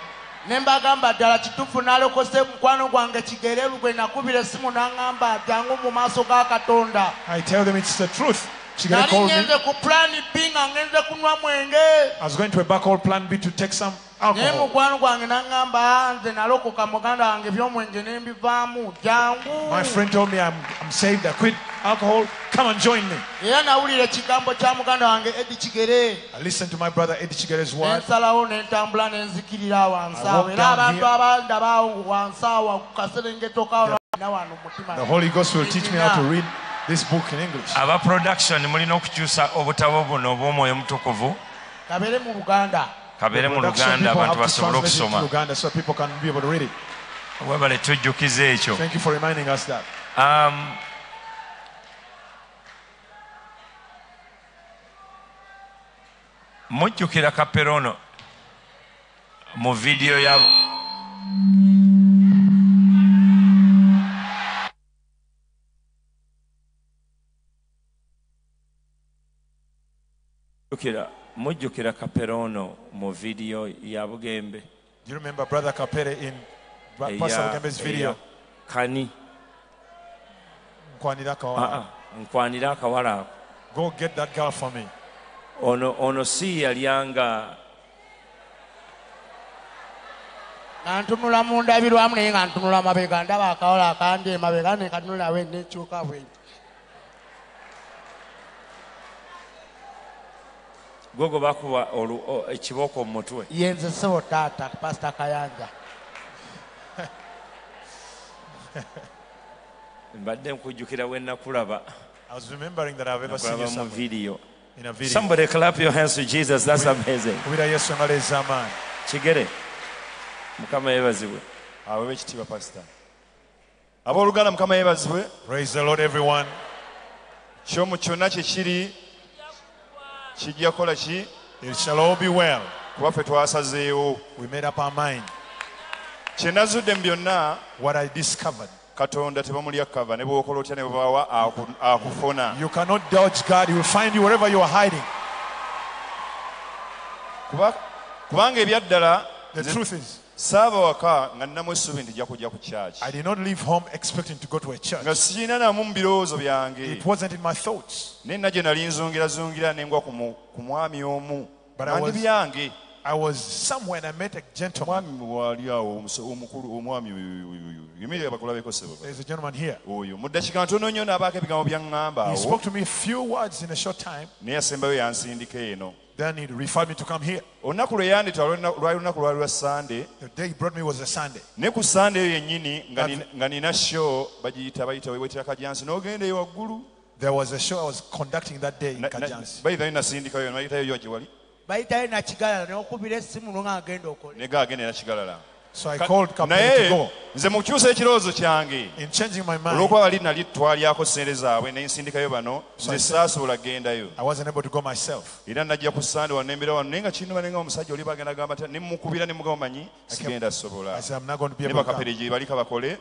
ne mbagamba ddala kituufu nalokose mukwano gwange kigereru gwe nakubira essimu n'aŋŋamba jangu mu maaso ga katonda. I tell them it's the truth. Nali me. ngenze ku pulani b nga ngenze kunywa mwenge. I was going to a back plan b to take some naye mukwano gwange n'aŋŋamba "Ah, nze nalokoka muganda wange ebyomwenge ne mbivaamu jangu my friend told me i'm, I'm saved i quit alcohol. Come and join me. Era nawulira ekigambo kya muganda wange edi kigere. I listened to my brother eddie chigere's word. nensalawo nentambula nenzikirira wansi I awo. walked era down abantu here. abandabaawo wansi awo ku kaserengeto kaona wano mutima. The holy ghost will teach me how to read this book in english. Aba production mulina okukyusa obutabo buno obw'omwoyo mutukuvu. Kabere mu buganda kabeere mu luganda abantu basobole okusoma. Webale tujjukiza ekyo. Um, mujjukira kaperono mu vidiyo ya jjukira Mujjukira- mujjukira kaperono mu vidiyo ya bugembe Do you remember Brother Kapere in Bra- Pastor eya- Mugembe's eya video? kani Nkwanira Kawala. Ah, ah, nkwanira akawala ako Go get that girl for me. ono ono si yalyanga nga ntunula mu ndabirwamu naye nga ntunula mabega ndaba akawala akandi emabega ne katunulawe nekyuka gwe gwe bakuba ekibooko mu mutwe ye nze sewo taata pasita kayanja (laughs) mbadde nkujjukira we nakulaba nakulaba mu vidiyo Somebody clap your hands to Jesus. That's amazing. Kigere. Mukama yebazibwe. Awewe ekitiibwa pastor. Abooluganda Mukama yebazibwe. Praise the Lord everyone. Ky'omu kyonna kye kiri kijja kukola ki It shall all be well. kuba ffe twasazeewo We made up our mind. kye nazudde mu byonna What I discovered. katonda tebamulya kava ne bw'okola otya ne aku- akufuna You cannot dodge God. He will find you wherever you are hiding. Kuba- kubanga ebyaddala The truth is, saaba waka nga nnamu essuubi nti jja kujja ku kyaki I did not leave home expecting to go to a church. nga sirina namu mu birowoozo byange It wasn't in my thoughts. naye nna gye nali nzungirazungira ne ngwa ku mu- ku mwami omu But I was- byange I was somewhere and I met a gentleman. omwami waali awo omuso- omukulu omwami oyo- oyo- oyo. yimirira bakulabeko sebo There's a gentleman here. oyo mu ddakiika ntono nnyo n'abaako ebigambo byaŋŋamba He awo spoke to me a few words in a short time. naye yasembayo yansindika eno Then he referred me to come here. olunaku lwe yandita lwali lwali lunaku lwali lwa sande The day he brought me was a Sunday. ne ku sande eyo yennyini nga nina- nga nina show bagiyita bayita wewetera kajansi n'ogenda eyo waggulu There was a show I was conducting that day in Na- na- Kajansi. bayitayo nasindikayo bayitayo yo gye wali bayitayo nakigalala nokubira essimu nga agenda okole ne gaagenda nakigalala So I called Kapere to naye go. nze mu ekirowoozo kyange In changing my mind, olw'okuba bali nali twalyako sente zaabwe ne nsindikayo bano nze saasobola kgendayo I wasn't able to go myself. era najja ku sande wano nembera wano naye nga kinuma nenga omusajja oli bagenda gamba ta nemukubira nemugamba manyi sigenda sobola I said, I'm not going to be ne able to bakapere come. gye balika bakole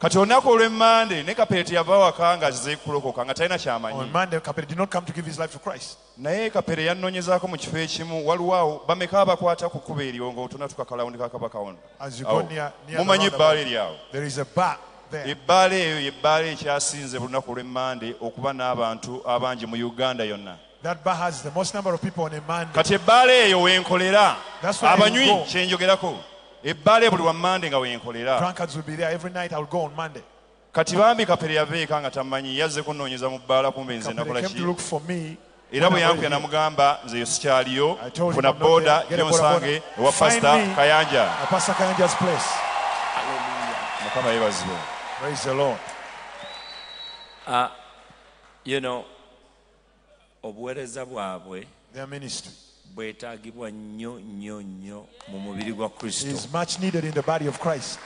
But the bajja Kaperes are there. kugenda. Let them work. kati olunaku olw'emmande ne kapere teyava waka nga azze kulokoka nga talina kyamanyi oh, On Monday, Kapere did not come to give his life to Christ. naye kapere yannoonyezaako mu kifo ekimu waliwo awo bameka abakwata ku kkuba eryo ng'otuna tukakalawundi ka kabaka wano As you go Awo. near, near the mumanyi roundabout, ebbaala eri awo there is a bar there. ebbaala eyo yebbaala ekyasinze buli lunaku olw'emmande okuba n'abantu abangi mu uganda yonna That bar has the most number of people on a Monday. kati ebbaala eyo wenkolera That's where you abanywi go. kyenjogerako ebbaala eyo buli wammande nga wenkolera Drunkards will be there every night. I'll go on Monday. kati bambi kapere yaveeka nga tamanyi yazze kunnoonyeza mu bbaala kumbe nze Kapere nakola came to ki look for me. era bwe I here. namugamba nze yo sikyaliyo I told him funa I'm not booda there. Get a boda gyonsange boda. ewa Find pasita me. kayanja At Pastor Kayanja's place. mukama yebazibwe Praise the Lord. Uh, you know, obuweereza bwabwe Their ministry bwetaagibwa nnyo nnyo nnyo mu mubiri gwa kristo is much needed in the body of Christ.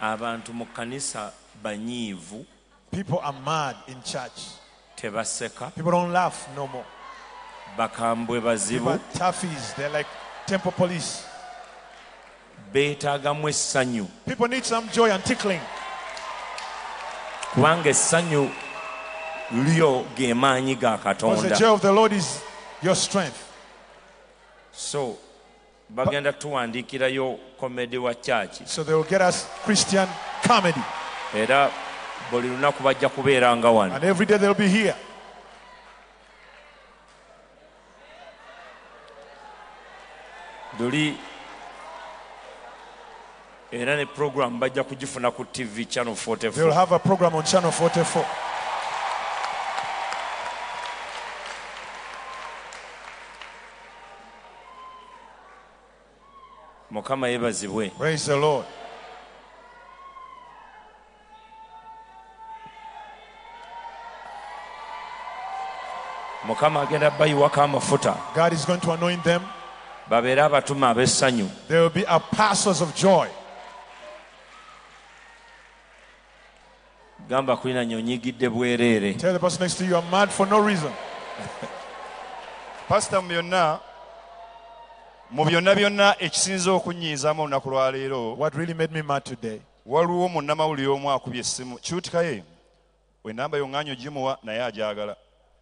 abantu mu kkanisa banyiivu People are mad in church. tebaseka People don't laugh no more. bakambwe bazibu. They're like temple police. beetaagamu essanyu People need some joy and tickling. kubanga essanyu lyo ge maanyi ga katonda joy of the Lord is your strength. so bagenda tuwandiikirayo komedi wa kyaki So they will get us Christian comedy. era buli lunaku bajja kubeeranga wano And every day they'll be here. luli era ne program bajja kugifuna ku tv channel 44 They'll have a program on channel 44. Mukama yeebazibwe Praise the Lord. mukama agenda bayiwako amafuta God is going to anoint them. babeere abatume ab'essanyu They will be apostles of joy. gamba kulina nyonyigidde bwereere Tell the person next to you, I'm mad for no reason. pasita mu byonna mu byonna byonna ekisinza okunnyiizaamu olunaku lwaleero What really made me mad today? waliwo munnamawulire omu akubye essimu. Kiwutikaye enamba yoŋŋaanyi ogimuwa naye agyagala.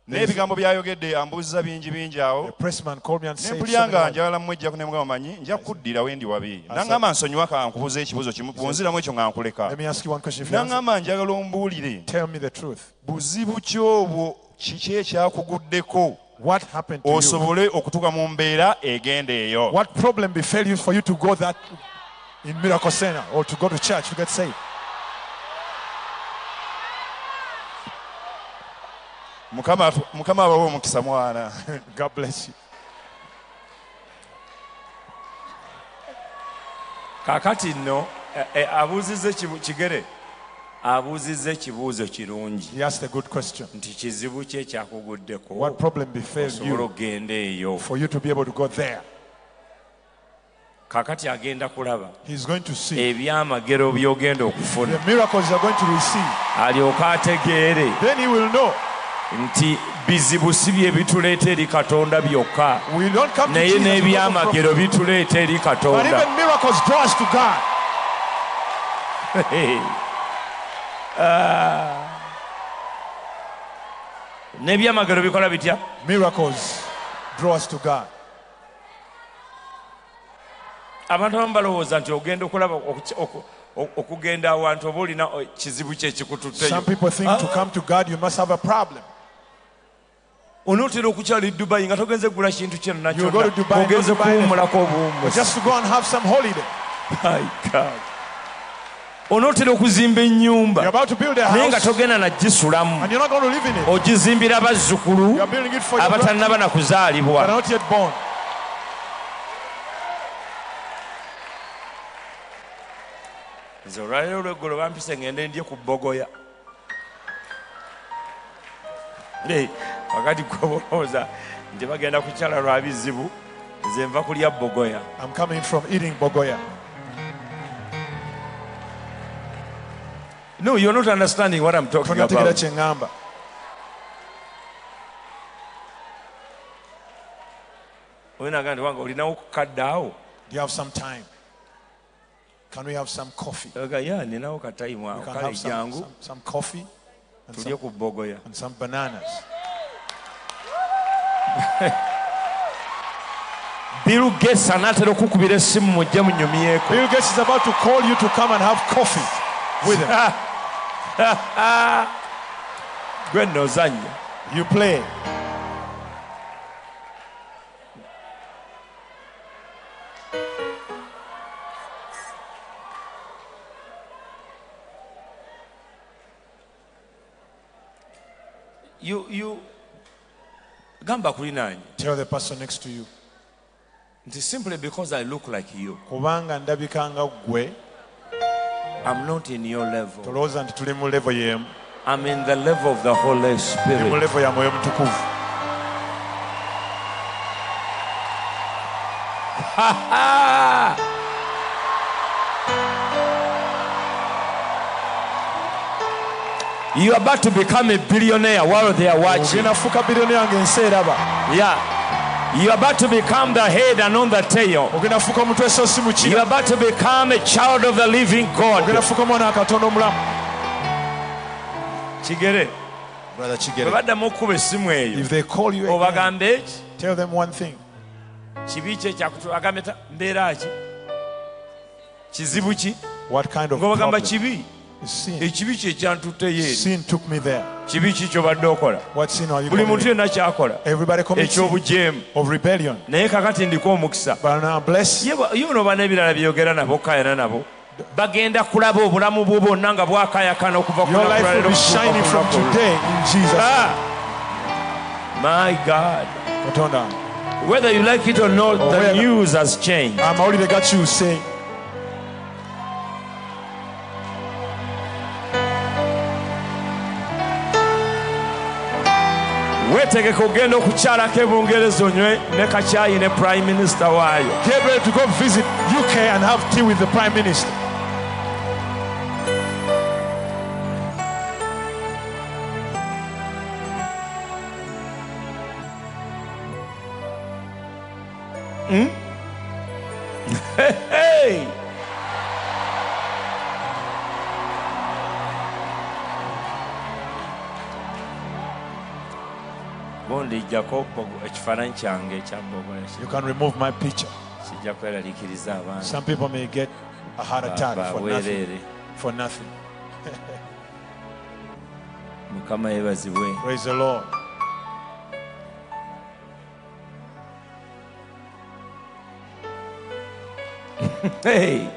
Naye ebigambo byayogedde ambuuziza bingi bingi awo. The pressman called me and said, nempulya nga njagala mmwejjaku ne mugamba manyi nja kuddira wendi wabi. Naŋŋamba nsonyiwa ka nkubuuza ekibuuzo kimu bwonziramu ekyo nga nkuleka Let me ask you one question. If you answer, naŋŋamba njagala ombuulire. Tell me the truth. buzibu ki obwo kiki ekyakuguddeko osobole okutuuka mu mbeera egenda eyo. In Miracle Center or to go to church to get saved. mukama abawe omukisa mwana. (laughs) God bless you. Kakati nno e, e, abuuzize kigere. abuuzizza ekibuuzo kirungi. Nti kizibu ki ekyakuguddeko osobola okgenda eyo? kakati agenda kulaba ebyamagero by'ogenda okufuna. Alyoke ategeere. Nti bizibu si bye bituleeta eri katonda byokka. Naye n'ebyamagero bituleeta eri katonda. (laughs) Ah. n'ebyamagero bikola bitya? Miracles draw us to god. Abantu abamu balowooza nti ogenda okulaba okugenda awantu oba olina kizibu kyekikututteyo ah. onootera okukyala e dubayi nga togenze kugula kintu kyonna kyonaogenze kuwumulako obuwumusi onootera okuzimba ennyumba. Naye nga togenda nagisulamu ogizimbira bazzukulu abatannaba na kuzaalibwa nze olwaleero olweggulo bampise ngende ndye ku bbogoya. Wakati gwebolowooza nti bagenda kukyala lwa bizibu nze nva kulya bbogoya. No you're not understanding what i'm talking about kye ŋŋamba. oyinaga nti wange olinawo kukadde Do you have some time? Can we have some coffee? Ninawo katayimu We can have some, some, some coffee and some, and some bananas. (laughs) bill gates anaatera okukubira essimu mujje munyumyeko Bill Gates is about to call you to come and have coffee with him. (laughs) (laughs) gwe You play. You- you- gamba kuli nanyi Tell the person next to you. nti simply because i look like you kubanga ndabika nga ggwe i'm not in your level. Tolowooza nti tuli mu levo y'emu. I'm in the level of the holy tuli mu spirit. levo ya mwoyo mutukuvu. (laughs) You are about to become a billionaire while they are watching. Ogenda fuuka biliyoniya ng'ensi eraba. Yeah you are about to become the head and on the tail. Ogenda fuuka omutwe so si you mukira are about to become a child of the living god. Ogenda fuuka omwana wa katonda omulamu. Kigere. Brother bwe kigere baddamu okuba essimu eyo if they call you again, obagambe tell them one thing. Kibi kye kyakutu agambe ta mbeera ki? Kizibu ki? What kind of ngaobagamba problem? kibi? Sin. Ekibi kye kyantutteyo eri sin took me there kibi ki kyobadde okola? What sin are you buli muntu yenna kyakola everybody commits sin ekyobujeemu. naye kakati ndiko omukisa. But now bless ye ye onooba n'ebirala byogera nabo kayana nabo bagenda kulaba obulamu bwo bwonna nga bwakayakana okuva ku your lunaku life lwa will leero be okutuuka shining ku from lunaku olwo. today jesus Ah! my god. Whether you like it or not the news has changed weetegeka ogenda okukyalako ebungereza onywe ne kakyayi ne prime minister waayo get ready to go visit uk and have tea with the prime minister Hmm? (laughs) hey! Bondijjako ekifaananyi kyange ekya you can remove my picture. Kijja kweraliikiriza abantu. Some people may get a heart attack for nothing for nothing. (laughs) Mukama yeebazibwe. Praise the lord. (laughs) Hey!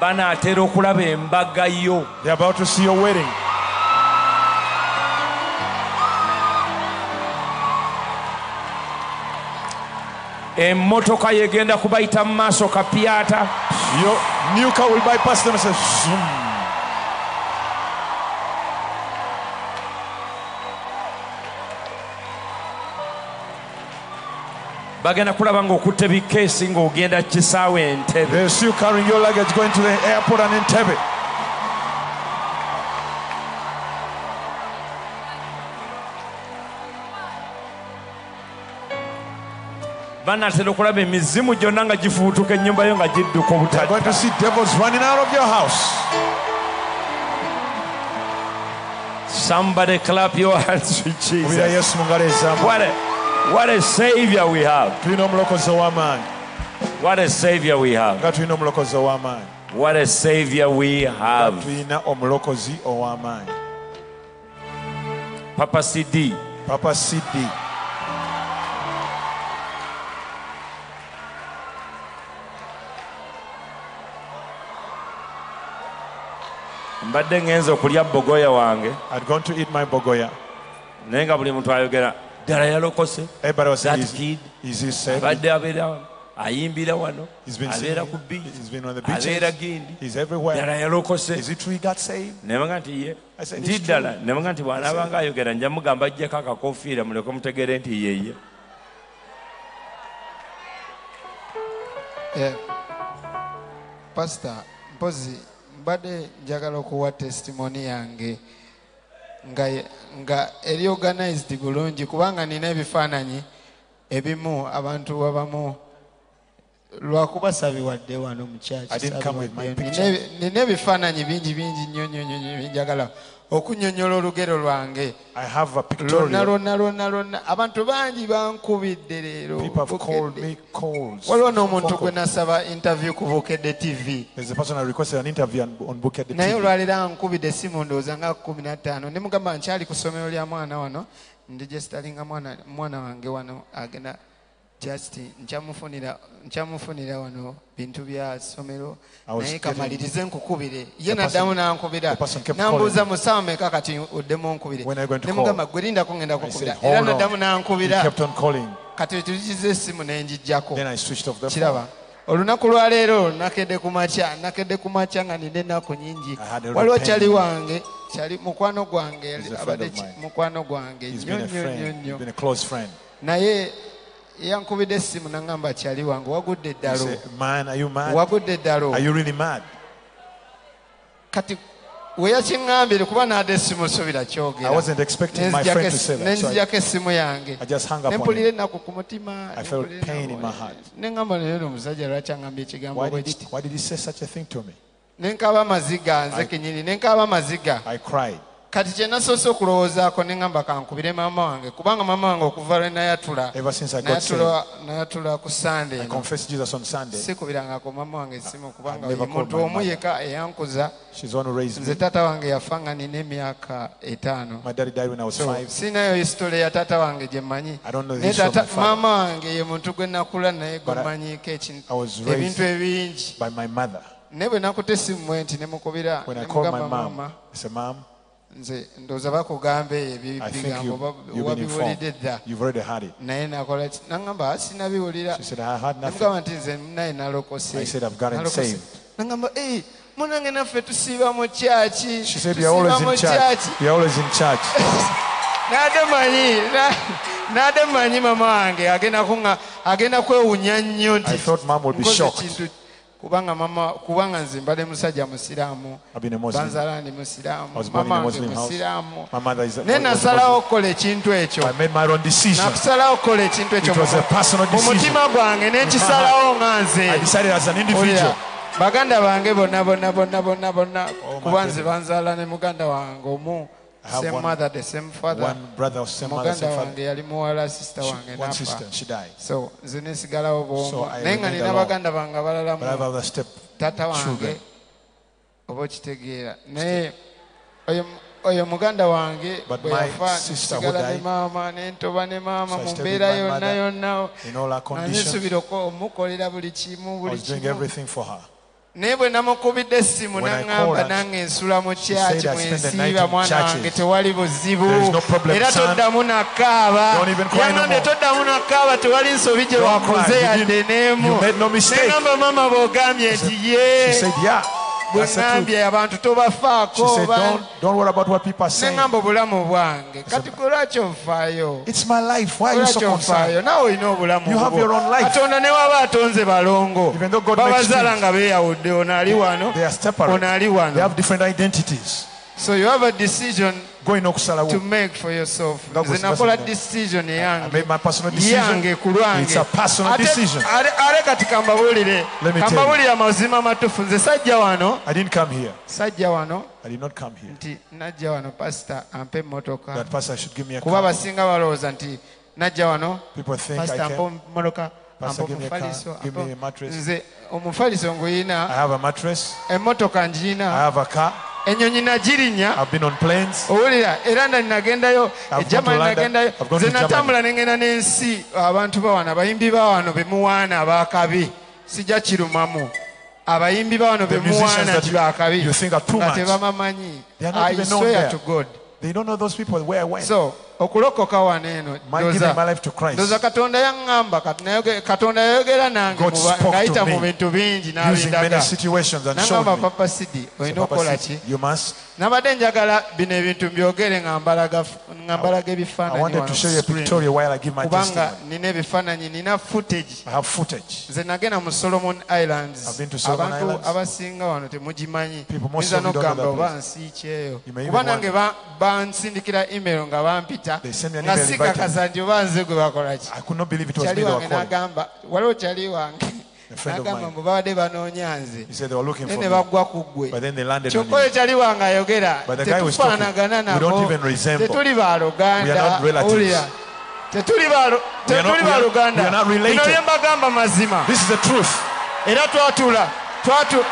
banaatera okulaba embaga yo emmotoka yegenda kubayita mu maaso kapyata your new car will bypass them and say zoom. Bagenda kulaba ng'okutte bikeesi ng'ogenda kisaawe entebe banatera okulaba emizimu gyonna nga gifuutuka ennyumba yo nga gidduka They're going to see devils running out of your house. somebody clap your hands to jesus. Yesu mu ngalo ez'amaanyi. what a, what a savior we have. Tulina omulokozi ow'amaanyi what a savior we have. Nga tulina omulokozi ow'amaanyi what a savior we have. Tulina omulokozi ow'amaanyi papa cd papa cd mbadde ngenza okulya bogoya wange had gone to eat my bogoya naye nga buli muntu ayogera ddala yalokose everybody was saying that is, kid is he saved abadde abeera wano ayimbira wano He's been abeera singing. ku beach He's been on the abeera beaches. gindi He's everywhere. ddala yalokose Is it true he got saved? nebaga nti ye I said, nti "It's ddala true." nebaga nti bw'anaabanga ayogera nja mugamba ajjako akakofiira muleke mutegere nti yeye Eh, pasita mpozi mbadde njagala okuwa testimony yange nga, nga eri organized bulungi kubanga nina ebifaananyi ebimu abantu abamu lwakuba sabiwadde wano mu kyaki I didn't come with my sabiwaddeyo. picture. Nina ebi- nina ebifaananyi bingi bingi nnyo nnyo nnyo okunnyonnyola olugero lwange. Lwonna lwonna lwonna lwonna abantu bangi bankubidde leero. Waliwo n'omuntu gwe nasaba interview ku bukedde tv naye olwaleero ankubidde esimu ndowooza nga kumi na ttaano ne mugamba nkyali ku ssomero lya mwana wano ndi gye sitalinga mwana wange wano agenda just nkyamufunira wano bintu bya ssomero naye kamalirize nkukubire. ye naddamu nankubira. the person kept nambuuza calling. Mu ssaawa meka kati oddemu nkubire. When are you going to nemugamba gwe lindako ngenda kukubira. Era naddamu nankubira. Kept on calling. kati tulikiza essimu nenjijjako Then I switched off the kiraba olunaku lwaleero nakedde ku makya nakedde ku makya nga nina ennaku nyingi I had a waliwo kyali wange kyali mukwano gwange He's a friend abadde mukwano gwange nnyo nnyo nnyo friend. He's nnyo close friend. naye yankubidde essimu naŋŋamba kyali wange wagudde eddalo Man, are you mad? wagudde eddalo Are you really mad? kati we yakiŋŋambire kuba naadde essimu suubira I wasn't expecting my friend to say that. I, essimu yange just hung up on nempulira ennaku ku mutima I felt pain in my heart. neŋŋamba naye no omusajja lwaki aŋŋambye ekigambo Why bwe did, why did he say such a thing to me? nenkaaba amaziga nze kenyini nenkaaba amaziga I cried. Kati kye nasoose okulowoozaako neŋŋamba kankubire maama wange kubanga maama wange okuva lwe nayatula Ever since I got nayatula nayatula ku sande I eno confessed Jesus on Sunday. sikubirangako maama wange esimu kubanga I've never ye called muntu omu yeka eyankuza. She's the one who raised nze me. taata wange yafa nga nina emyaka etaano. My daddy died when I was So, five. sinayo hisitole ya taata wange gye mmanyi. I don't know the naye taata- maama wange ye muntu gwe nakula naye gwe But I- mmanyiiko ekin- I was raised ebintu ebingi. by my mother. naye bwe nakuta essimu bwe nti nemukubira When I called my nemugamba mom, nze ndowooza bakugamba ebyo bigambo wabiwulidde dda. Naye nakola naŋamba ah, sinabiwulira. Mugamba nti nze naye nalokose. Naŋamba eh, munange naffe tusiiba mu kyaki? Nadde manyi nadde manyi mama wange agenda kwewunya nnyo nti kintu kubanga mama kubanga nze mbadde musajja musiraamu. Banzala ndi musiraamu mama wange musiraamu. Naye nasalawo okukola ekintu ekyo. Nakusalawo okukola ekintu ekyo mu mutima gwange nenkisalawo nga nze. Baganda bange bonna bonna bonna bonna bonna kuba nze banzaala ne muganda wange omu. Same one- mother the same father. One brother, same mother, same wange yali muwala She- wange One sister, she died. so nze nesigalawo I naye nga nina baganda bange abalala But I have mu taata wange oba okitegeera. Naye oyo oyo muganda wange But bwe my yafa sister nsigala ne maama nentoba ne maama mu mbeera yonna yonna. conditions. omukolera buli kimu buli kimu. everything for her. Naye bwe namukubidde essimu naŋŋamba nange nsula mu kyaki said I mwe spend the night nsiiba in mwana wange tewali buzibu. There is no problem, era toddamu nakaaba Don't even cry no toddamu nakaaba tewali nsobi gye wakoze. Yadde n'emu. You made no mistake. neŋŋamba maama bw'ogambye nti ye She said, Yeah. bwe That's the truth. ŋŋambye abantu tobafaako said, don't, don't worry about what people are ne saying. ŋŋamba obulamu bwange kati gwe lwaki It's my life. Why are you so lwaki concerned? naawe olina obulamu You have your own life. katonda ne waba atonze balongo Even though God makes babazaala nga beeyawudde ono ali wano They are separate. ono ali They wano have different identities. so you have a decision Okusalawo. to make for yourself Nga gwe nze nakola decision I eyange made my personal decision. Eh, yange ku lwange It's a personal Ate- decision. kati kambabuulire Let me tell you. kambabuulire amazima nze sajja wano I didn't come here. sajja wano I did not come here. nti najja wano pasita ampe emmotoka That pastor should give me a kuba car. abasinga balowooza nti najja wano People think I pasita ampe emmotoka Pastor, give me a car, give me a mattress. nze omufaliso I nguyina have a mattress. emmotoka I enyonyi nagirinya. Owulira era ndani nagendayo egermany e nagendayo. Nze natambula negenda n'ensi abantu bawano abayimbi bawano bemuwaana abakabi sijja kirumamu abayimbi bawano bemuwaana ti bakabi nga tebamamanyi. Iswear to god. They don't know those people where I went. So, okulokoka wano eno My ndowooza- giving my life to Christ. katonda yaŋŋamba katonda yayogera nange ng'ayita mu bintu bingi using many situations and showed papa sidi olina okukola ki You must. nabadde njagala bino ebintu mbyogere nga mbalaga nga I wanted to show you a screen. while I give my testimony. nina ebifaananyi nina footage I have footage. nze nagenda mu solomon islands I've been to Solomon abantu Islands. abasinga wano temugimanyi People, most Nza n'okugamba oba place. nsi ki eyo You may kuba even nange bansindikira email nga bampita They send me an nga email oba nze gwe bakola I could not believe it was me kyali wange n'agamba waliwo kyali wange A friend of n'agamba mbu babadde banoonya nze. He said they were looking naye for ne me. ku ggwe. But then they landed on kyokka oyo kyali wange ayogera But the guy was talking. tetufaanagana We don't nabo. even resemble. tetuli We are baaluganda not relatives. tetuli We are not- we are- baaluganda we are not related. mbagamba mazima. This is the truth. era twatula twatu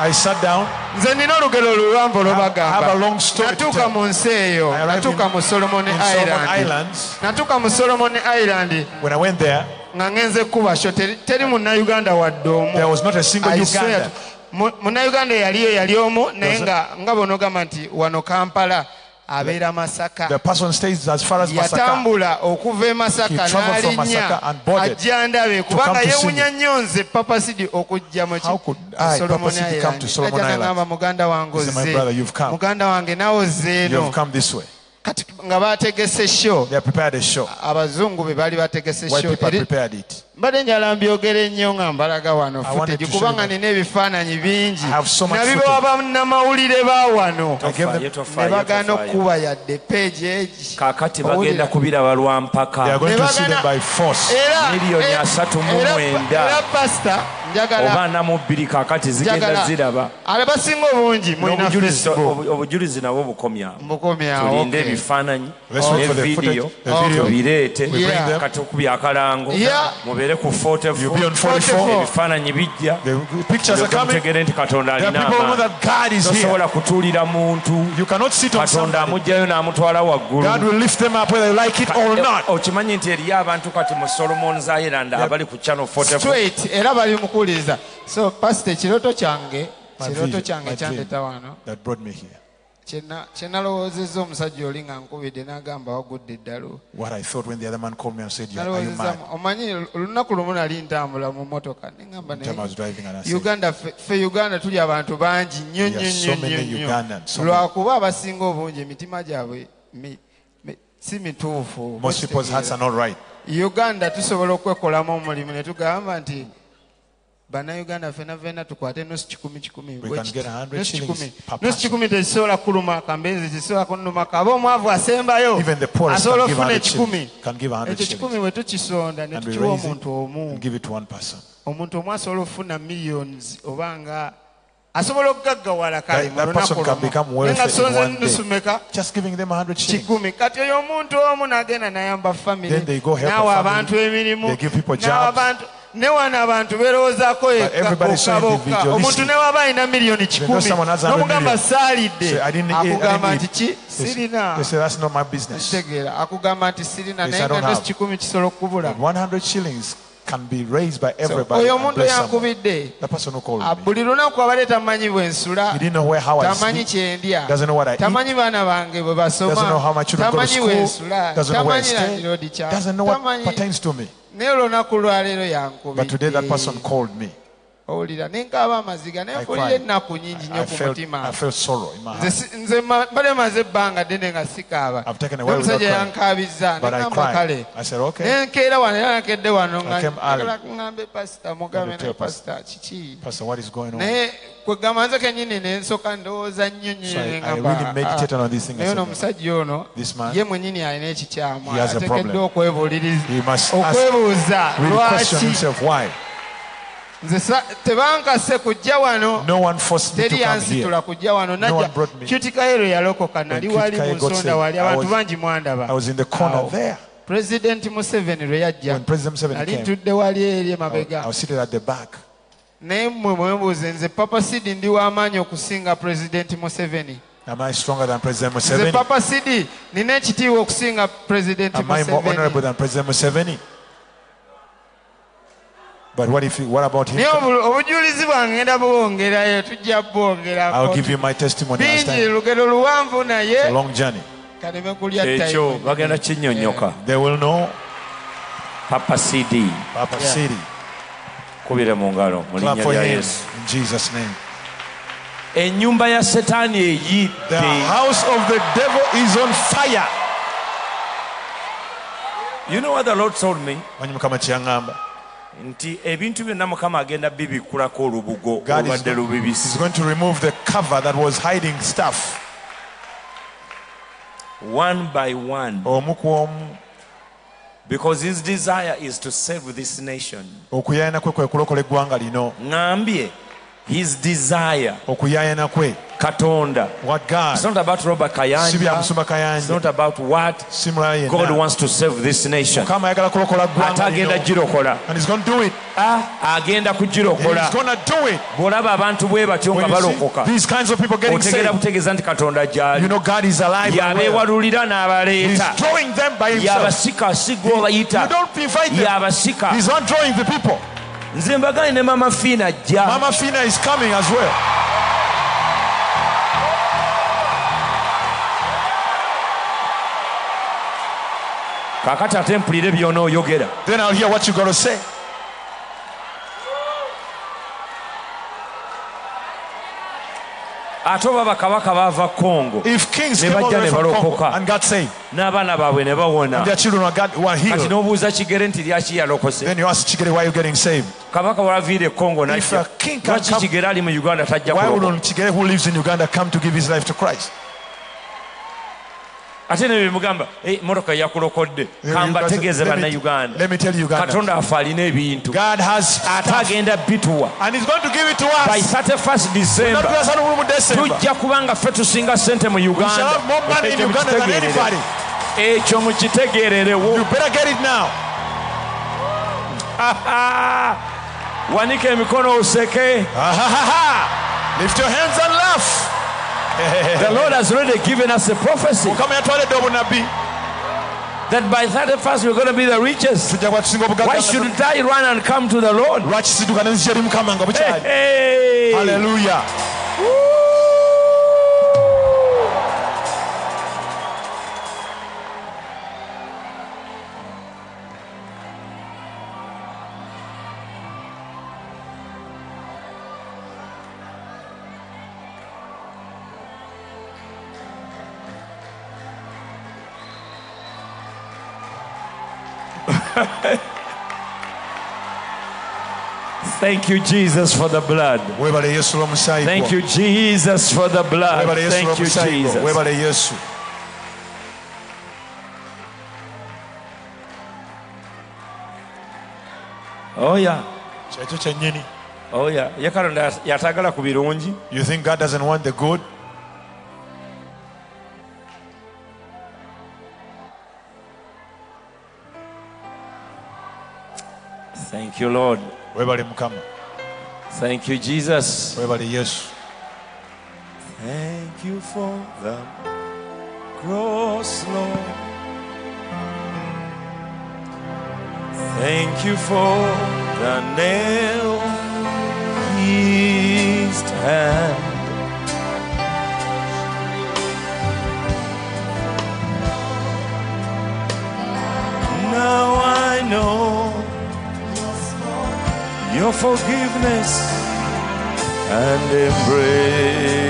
I sat down. nze nina olugero luwanvu I have a long story to natuuka tell. mu nsi eyo. Natuuka mu solomon island. Natuuka mu solomon island. When I went there, nga ngenze kuba sho teri munnayuganda wadde omu. There was not a single I swear Uganda. to- mu- munnayuganda eyaliyo yali omu naye nga nga bonogamba nti wano kampala abeera masaka The person stays as far as Masaka. yatambula okuva e masaka from n'alinnya Masaka and boarded ajja ndabe kubanga come to see yeewunya nnyo nze papa sidi okujja mu How could I, Solomon Papa Sidi, come to Solomon Islands? muganda wange He said, "My brother, you've come. muganda wange nawe ozze You've come this way. kati nga bategese sho They prepared a show. abazungu be baali bategese sho mbadde njala mbyogera ennyo nga mbalaga wano footage kubanga nina ebifaananyi bingi. Nabibawa bannamawulire ba wano. Ne bagaana okkuba yadde peegi egi kakati bagenda kubiraba lwa mpaka. Era pasita obaana mubbiri kakati zigenda ziraba. Abasinga obungi obujulizi nabwo bukomyawotulinde ebifaananyi nevidiyo tubireete. Kati ku byakalango mubeere ku 44 ebifaananyi bijjategere nti katonda alina kutuulira muntu. Katonda amugjayo n'amutwala waggulu. E- okimanyi nti eriyo abantu kati mu solomon zayiranda abali ku channel 44 okuwuliriza so pasita ekirooto kyange kirooto kyange kyandeta wano kyenalowoozezza omusajja oli nga nkubidde n'agamba wagudde eddalo omanyi olunaku lumu nali ntambula mu motoka. Neŋamba uganda ffe uganda tuli abantu bangi nnyo nnyo nnyo lwakuba abasinga obungi emitima gyabwe si mituufu. Uganda tusobola okwekolamu omulimu ne tugamba nti bannayuganda fena fena tukwate nusu kikumi kikumi. Nusu kikumi tekisobola kuluma kambenzi kisobola kunuma kaba omwavu asembayo asobola ofuna ekikumi. ekyo kikumi bwe tukisonda ne tukiwa omuntu omu. omuntu omu asobola ofuna millions oba nga asobola okugaggawala kale mu lunaku lumunaga tusonze nusumeka kikumi. Kati oyo omuntu omu n'agenda nayamba famiry n'awa abantu emirimu. N'awa abantu ne wano abantu beerowoozaako so individualistic. omuntu ne waba alina miliyoni kikumi someone has 100 n'omugamba saalidde I didn't eat, I akugamba nti ki They sirina They say that's not my business. kitegeera akugamba nti sirina naye nga nusu have. kikumi kisobola okukubula 100 shillings can be raised by everybody. oyo and bless someone. The person who called Ah, me. buli lunaku abadde tamanyi bwe nsula He didn't know where how I sleep. Doesn't know what I eat. tamanyi baana bange bwe basoma Doesn't know how my children go to school. Doesn't know where I stay. Doesn't know what pertains to me. naye olunaku lwaleero yankubidde. Owulira ne nkaaba amaziga naye mpulira ennaku nyingi nnyo ku mutima. Nze mbadde maze ebbanga ddene nga sikaaba. Omusajja yankaabiza negamba kale. Naye nkeera wano era nakedde wano nga nagala kuŋŋamba epasita mugambe ne pasita kiki? naye kwegamba nze kenyini nensoka ndowooza nnyo nnyonaye ah, nomusajja ono ye mwenyini alina ekikyamu atekeddwa okwebuuliriza lwaki? nze tebankase kujja wano teri yansitula kujja wano najja kyutikaero yalokoka nali wali mu nsonda wali abantu bangi mwandaba. Pulezidenti museveni lwe yajja. Nali ntudde wali eri emabega. Naye mmwe mwebuuze nze papa sidi ndi w'amaanyi okusinga pulezidenti museveni Am I stronger than President Museveni? papa sidi nina ekitiibwa okusinga pulezidenti Am I more honorable museveni than President Museveni? But what if? What about him? obu- obujulizi bwange ngenda bwongerayo tujja I'll bwongerako give you my testimony last bingi time. lugero luwanvu It's a naye long journey. kaleme kulya ekyo time. bagenda kinnyonnyoka They will know papa cd Papa Yeah. City. Kubire mu ngalo mu linnya lya yesu in Jesus' name. ennyumba ya setaani The eyidde house of the devil is on fire. you know what the lord told me Mukama kyaŋŋamba. nti ebintu byonna mukama agenda bibikkulako olubugo olubadde is lubibisi going to remove the cover that was hiding stuff. one by one Omu ku omu. Because his desire is to save this nation Okuyaayana kwe kwe kulokola eggwanga lino. ŋambye his desire. Okuyaayana kwe. katonda. What God. it's not about robert Si kayanja. It's not about what Si mulala god wants to save this nation. Mukama ayagala kulokola ate ggwanga agenda girokola. And he's going to do it. Ah, agenda He's going to do it. bw'olaba abantu bwe batyo nga balokoka. these kinds of people getting otegeera saved, butegeeza nti katonda you know God is alive yabeewalulira He's drawing them by himself. yabasika si gwe You don't invite them. yabasika. He's not drawing the people. Nze mbagane ne mama fiina ajja Mama Fina is coming as well. kaakati ate mpulire by'onooyogera Then I'll hear what you got to say. Ate oba bakabaka baava kongo If kings Ne came all the bajja ne balokoka. and got saved, n'abaana baabwe ne bawona and their children were, got, were kati healed, n'obuuza kigere nti lyaki yalokose then you ask Chigere, why are getting saved? kabaka bwalaviire kongo If najja. a king can lwaki come- kigere ali mu uganda tajja kulokoka wouldn't Chigere, who lives in Uganda, come to give his life to Christ? Ate ne bemugamba "Eh, motoka yakulokodde me- bannayuganda tell you, Uganda. katonda afe alina ebintu ate agenda bituwa and He's going to give it to by us. 31st Not december just on December. tujja kuba nga ffe tusinga sente mu uganda have more money in Ekyo Uganda than mukitegeerere. anybody. ekyo mukitegeererewo You better get it (laughs) wanika emikono oseke Ah. Lift your hands and laugh. (laughs) the lord has already given us a prophecy Mukama yatwaledde obunabbi that by 31st we're going to be the richest. Tujja kuba tusinga obugagga why nga should i run and come to the lord? Lwaki sidduka ne nzija thank you jesus for the blood. Weebale yesu lw'omusaayi thank you jesus for the blood. Thank you jesus. Oh yeah. Kyekyo kyennyini. Oh yeah. Ye katonda yatagala ku birungi. You think god doesn't want the good? Thank you lord weebale mukama thank you jesus weebale yesu Thank you for the cross, Lord. Thank you for the nail pierced hand. Now I know your forgiveness and embrace.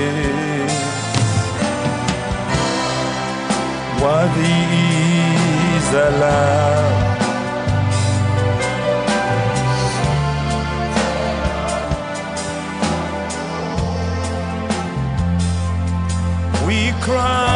Worthy is the Lamb. We crown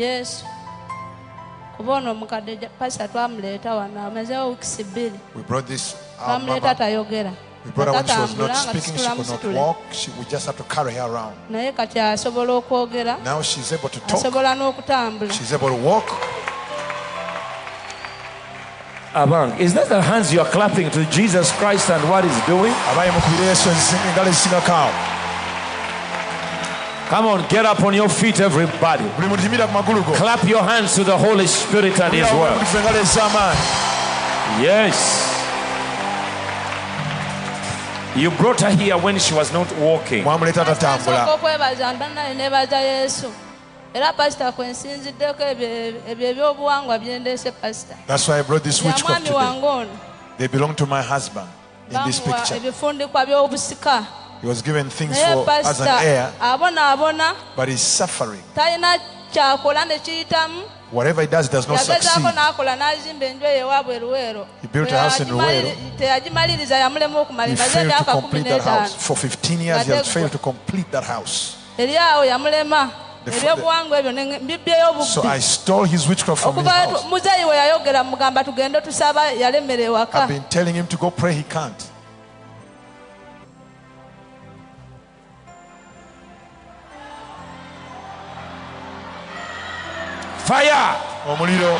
yesu kuba ono omukadde ja- twamuleeta wano amazeewo wiikisi bbiri We brought this. Uh, Our twamuleeta tayogera we brought her when she was not speaking, she could not walk. She, we just had to carry her around. naye kati asobola Now she's able to talk. asobola n'okutambula She's able to walk. Abang, is that the hands you are clapping to Jesus Christ and what he's doing? Come on, get up on your feet, everybody. buli muntu yimira ku magulu go. Clap your hands to the Holy Spirit and His word. Mukuliza engalo ez'amaanyi Yes. You brought her here when she was not walking. mwamuleeta sooka tatambula okwebaza ntanali neebaza yesu. Era pasita kwe nsinziddeko ebyo ebyobuwangwa byendeese today. wange ono. They belong to my husband in this picture. ebifundikwa by'obusika he was given things for as an heir but he's suffering. Talina kyakola ne kiyitamu. Whatever he does does not succeed. n'akola n'azimba enju eyo ewaabwe eruweero He built a house in yamulema he failed to complete that house. for 15 years he has failed to complete that house. Eri awo yamulema. The- ebyobuwangwa ebyo ne- mbibyeyo so i stole his witchcraft from his house. muzeeyi we yayogera mugamba tugende tusaba yalemera ewaka i've been telling him to go pray he can't Fire! Oh, omuliro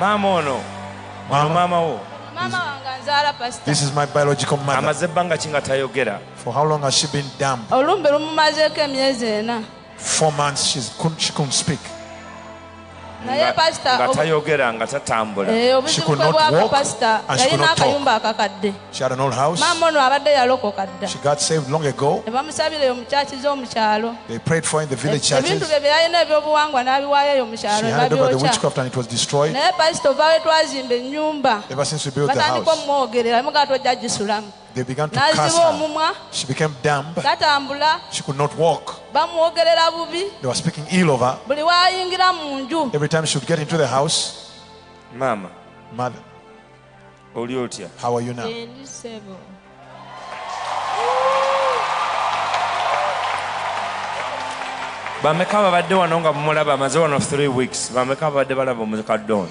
Maama ono. Ono maama wo. maama wange anzaala this is my biological mother Amaze ebbanga ki nga tayogera? for how long has she been dumb olumbe lumumazeeko emyezi ena four months she's, couldn't, she couldn't speak naye pasita nga tayogera nga tatambula. Eh, yalina akayumba akakadde. Maama ono abadde yalokoka ddanebamusabira eyo mu kyaki z'omukyalo. Eh, ebintu bye byeyalina ebyobuwangwa n'abiwaayo eyo mu kyalo naye pasito vaawe twazimba ennyumba. Batandika omwogerera mugaa tojja gisulamu they began to curse her. she became dumb tatambula she could not walk. They were speaking ill of her. Buli waayingira mu nju. Every time she would get into the house Mama, mother how are you now? Bameka babadde wano nga mumulaba amaze wano 3 weeks. Bameka babadde balaba omukadde ono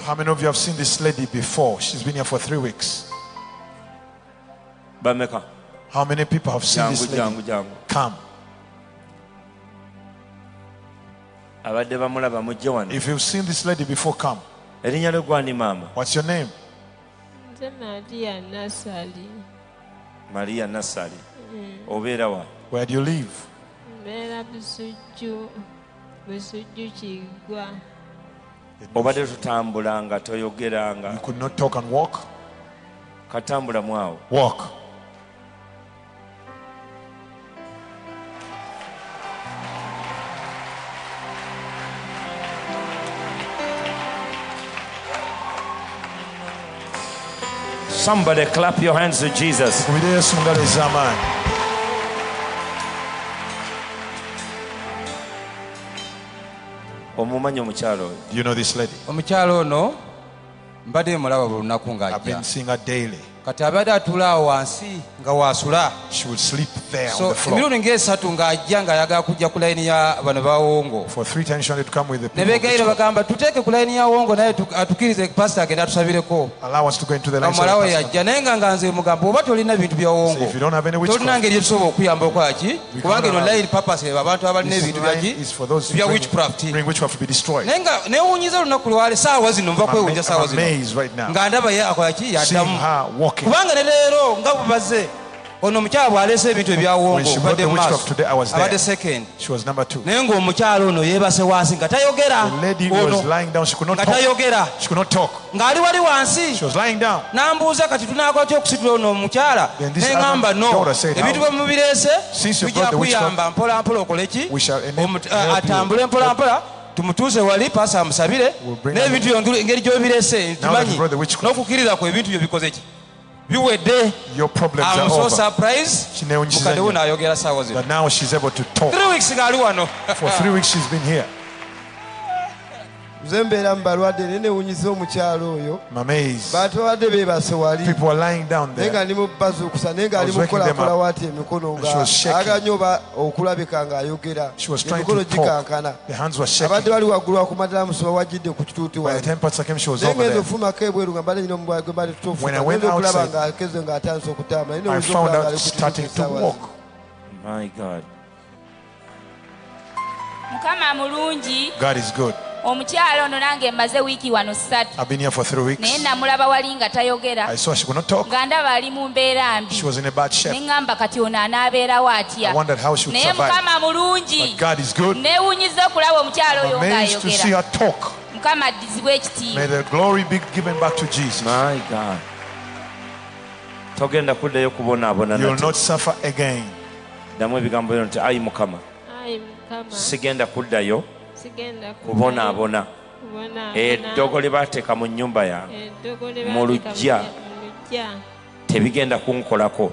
how many of you have seen this lady before she's been here for three weeks bameka. How many people have seen jangu this lady? come. Abadde bamulaba mujje wano. If you've seen this lady before come. Erinnya lyo gwani maama. What's your name? Maria naliya nasali. Mariya nassali mm. obeera wa? Where do you live? Mbeera busujju. Busujju kiggwa obadde tutambula nga toyogera nga you could not talk and walk? Katambulamu awo. Walk somebody clap your hands to jesus. Kubire yesu mu ngalo ez'amaanyi omumanyi omukyalo. Oyo do you know this lady? Omukyalo ono mbadde mulaba buli lunaku I've ng'ajja been seeing her daily. kati abadde atula awo wansi nga wasula She would sleep there on so the floor. emirundi ng'esatu ng'ajja ng'ayagala kujja ku layini ya bano bawongo For three times she wanted with the ne beegayira bagamba tuteeke ku layini ya wongo naye atukirize pasita agende atusabireko Allow us to go into the nga line. so muwala we the pastor- yajja naye nga nga nze mugamba oba tolina bintu bya wongo If you don't have any tolina witchcraft, ngeri etusobola okuyamba okwaki kubanga eno line purpose abantu abalina ebintu byaki is for those who bya witchcraft bring witchcraft to be destroyed. naye nga newunyiza olunaku lwale saawa zino nva kwewunja saawa zino amazed right now. nga ndaba ye Seeing yaddamu. kubanga ne leero nga bubaze ono omukyala bw'aleese ebintu ebyawongoabadde second. Naye ng'omukyala ono yeebase wansi nga tayogera. Nga tayogera. Ng'ali wali wansi. N'ambuuza kati tunaakola ty okusitula ono omukyala? Neŋŋamba no ebintu bwe mubireese bijja kuyamba mpolampola okole ki? atambule mpolampola tumutuuze wali paasa amusabire. N'ebintu engeri gy'obirese tumanyi n'okukkirira ku ebintu byo bikozeki biwedde Your problems I'm so over. surprised Kinewunyiza mukadde we nnyo. n'ayogera saawa zino But now she's able to talk. three weeks wano For three weeks she's been here. Nze mbeera mu balwadde naye newunyiza omukyalo oyo I'm amazed. beebase wali People were lying down naye nga there. ndi mu bazuukusa naye I ng'ali was waking them mukolakola up. waati emikono And she was shaking. oba okulabika ng'ayogera She was trying emikono to talk. gikankana The hands were abadde shaking. bali waggulu wakumatala musoba wajjidde ku kituuti By the wano time Pastor came, she was over ngenza there. ofumako ebweru nga mbadde nyina omubwayi gwe bali When I went okulaba outside, ng'akeze ng'atandise okutambula naye I nowuliza found okuba out ng'ali ku starting kituuti to walk. My God. mukama mulungi god is good. Omukyala ono nange mmaze wiiki wano ssatu. Naye namulaba wali nga tayogera. Nga ndaba ali mu mbeera mbi. Neŋŋamba kati ono anaabeerawo atya naye mukama mulungi. Neewunyiza okulaba omukyala oyo ng'ayogera. mukama addizibwa ekitiibwa. Togenda kuddayo kubonaabona ddamu ebigambo bino nti ayi mukama. Sigenda kuddayo kubonaabona eddogo lye baateeka mu nnyumba yange mu luggya. tebigenda kunkolako.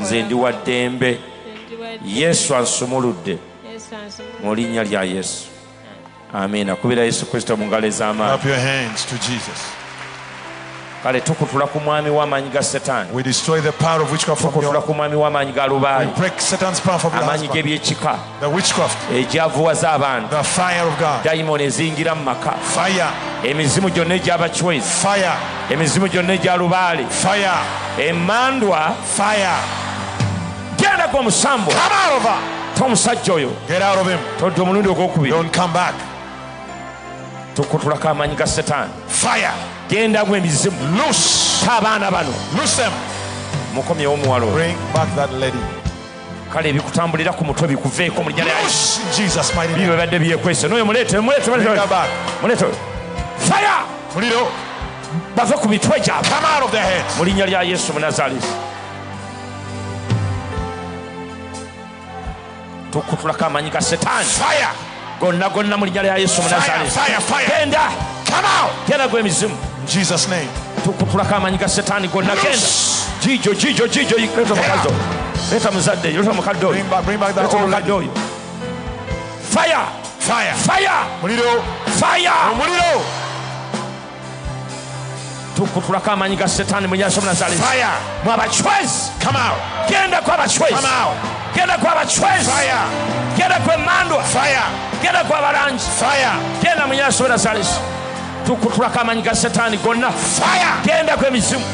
Nze ndi wa ddembe. Yesu ansumuludde. Mu linnya lya yesu. Amiina kubira yesu kristo mu ngalo ez'amaanyi kale tukutula ku mwami w'amaanyi ga setaani We destroy the power of witchcraft from tukutula your ku mwami w'amaanyi ga We lubaali break Satan's power from your amaanyi husband. g'ebyekika. The witchcraft, egyavuwaza abantu. The fire of God, dayimooni eziyingira mu maka. Fire, emizimu gyonna egy'abachwezi fire, emizimu gyonna egya lubaale fire, emandwa fire. genda ku omusambo. Come out of her. tomusajja oyo. Get out of him. todde omulundi ogwokubiri. Don't come back. tukutulako amaanyi ga setaani Fire. Gendamu emizimu Loose. ta abaana bano Loose them. mukomyewo omuwala oyo Bring back that lady. kale ebikutambulira ku mutwe bikuveeko mu linnya lya yesu Loose in Jesus' mighty bibe name. badde byekwese noyo muleete muleete Bring her muleete back. muleete faya Muliro. bave ku mitwe gyabwe Come out of their heads. mu linnya lya yesu munazaalisi tukutulako amaanyi ga setaani Fire. gonna gonna mu linnya lya yesu Fire, munazaalisi fire, fire. genda Come out. genda gwe emizimu In Jesus' name. tukutulako amaanyi ga setaani gonna genda jijo jijo jijo leeta omukazi oyo leeta muzadde leeta omukadde oyo Bring back, bring back that leeta lady. oyo faya Fire. faya Muliro. faya Muliro. tukutulako amaanyi ga setaani mu yesu munazaalisi Fire. mu abachwezi Come out. genda ku abachwezi Come out. genda ku abachwezi Fire. genda ku emandwa Fire. genda ku abalangi Fire. genda mu yesu munazaalisi tukutulako amaanyi ga setaani gonna Fire. genda ku emizimu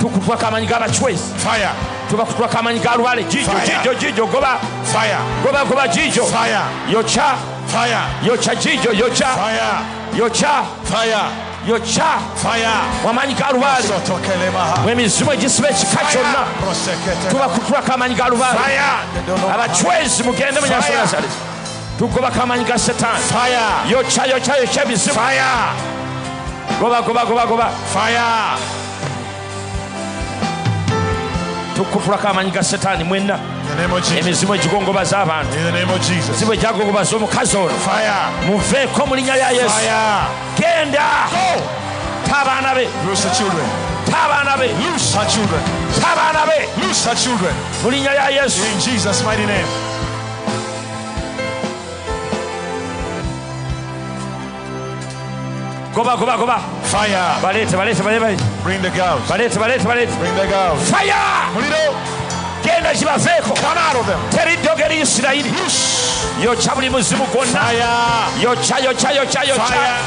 tukutulako amaanyi g'abachwezi Fire. tubakutulako amaanyi ga lubale jijo Fire. jijo jijo goba Fire. goba goba jijo Fire. yocha Fire. yocha jijo yocha Fire. yocha Fire. yocha Fire. wamaanyi ga lubale Sotokelemaha. mwemizimu egisiba ekika kyonna Prosekete. tubakutulako amaanyi ga lubale Fire. They don't know abachwezi mugende mu yesu Fire. nazareti tugobako amaanyi ga setaani yocha yocha ebizimu Fire. goba goba goba goba Fire. tukutulako amaanyi ga setaani mwenna In the name of Jesus. emizimu egigongobaza abantu In the name of Jesus. egyagongobaza omukazi ono Fire. muveeko mu linnya lya yesu Fire. genda Go. tabaana be children. be Loose her children. tabaana be Loose her children. mu linnya lya In Jesus' mighty name. Goba goba goba Fire. balete balete balete Bring the girls. balete balete balete Bring the girls. fire Muliro. genda kibaveeko Come out of them. teri ddogeri isirayiri yokya buli muzimu gwonna Fire. yokya yokya yokya yokya Fire.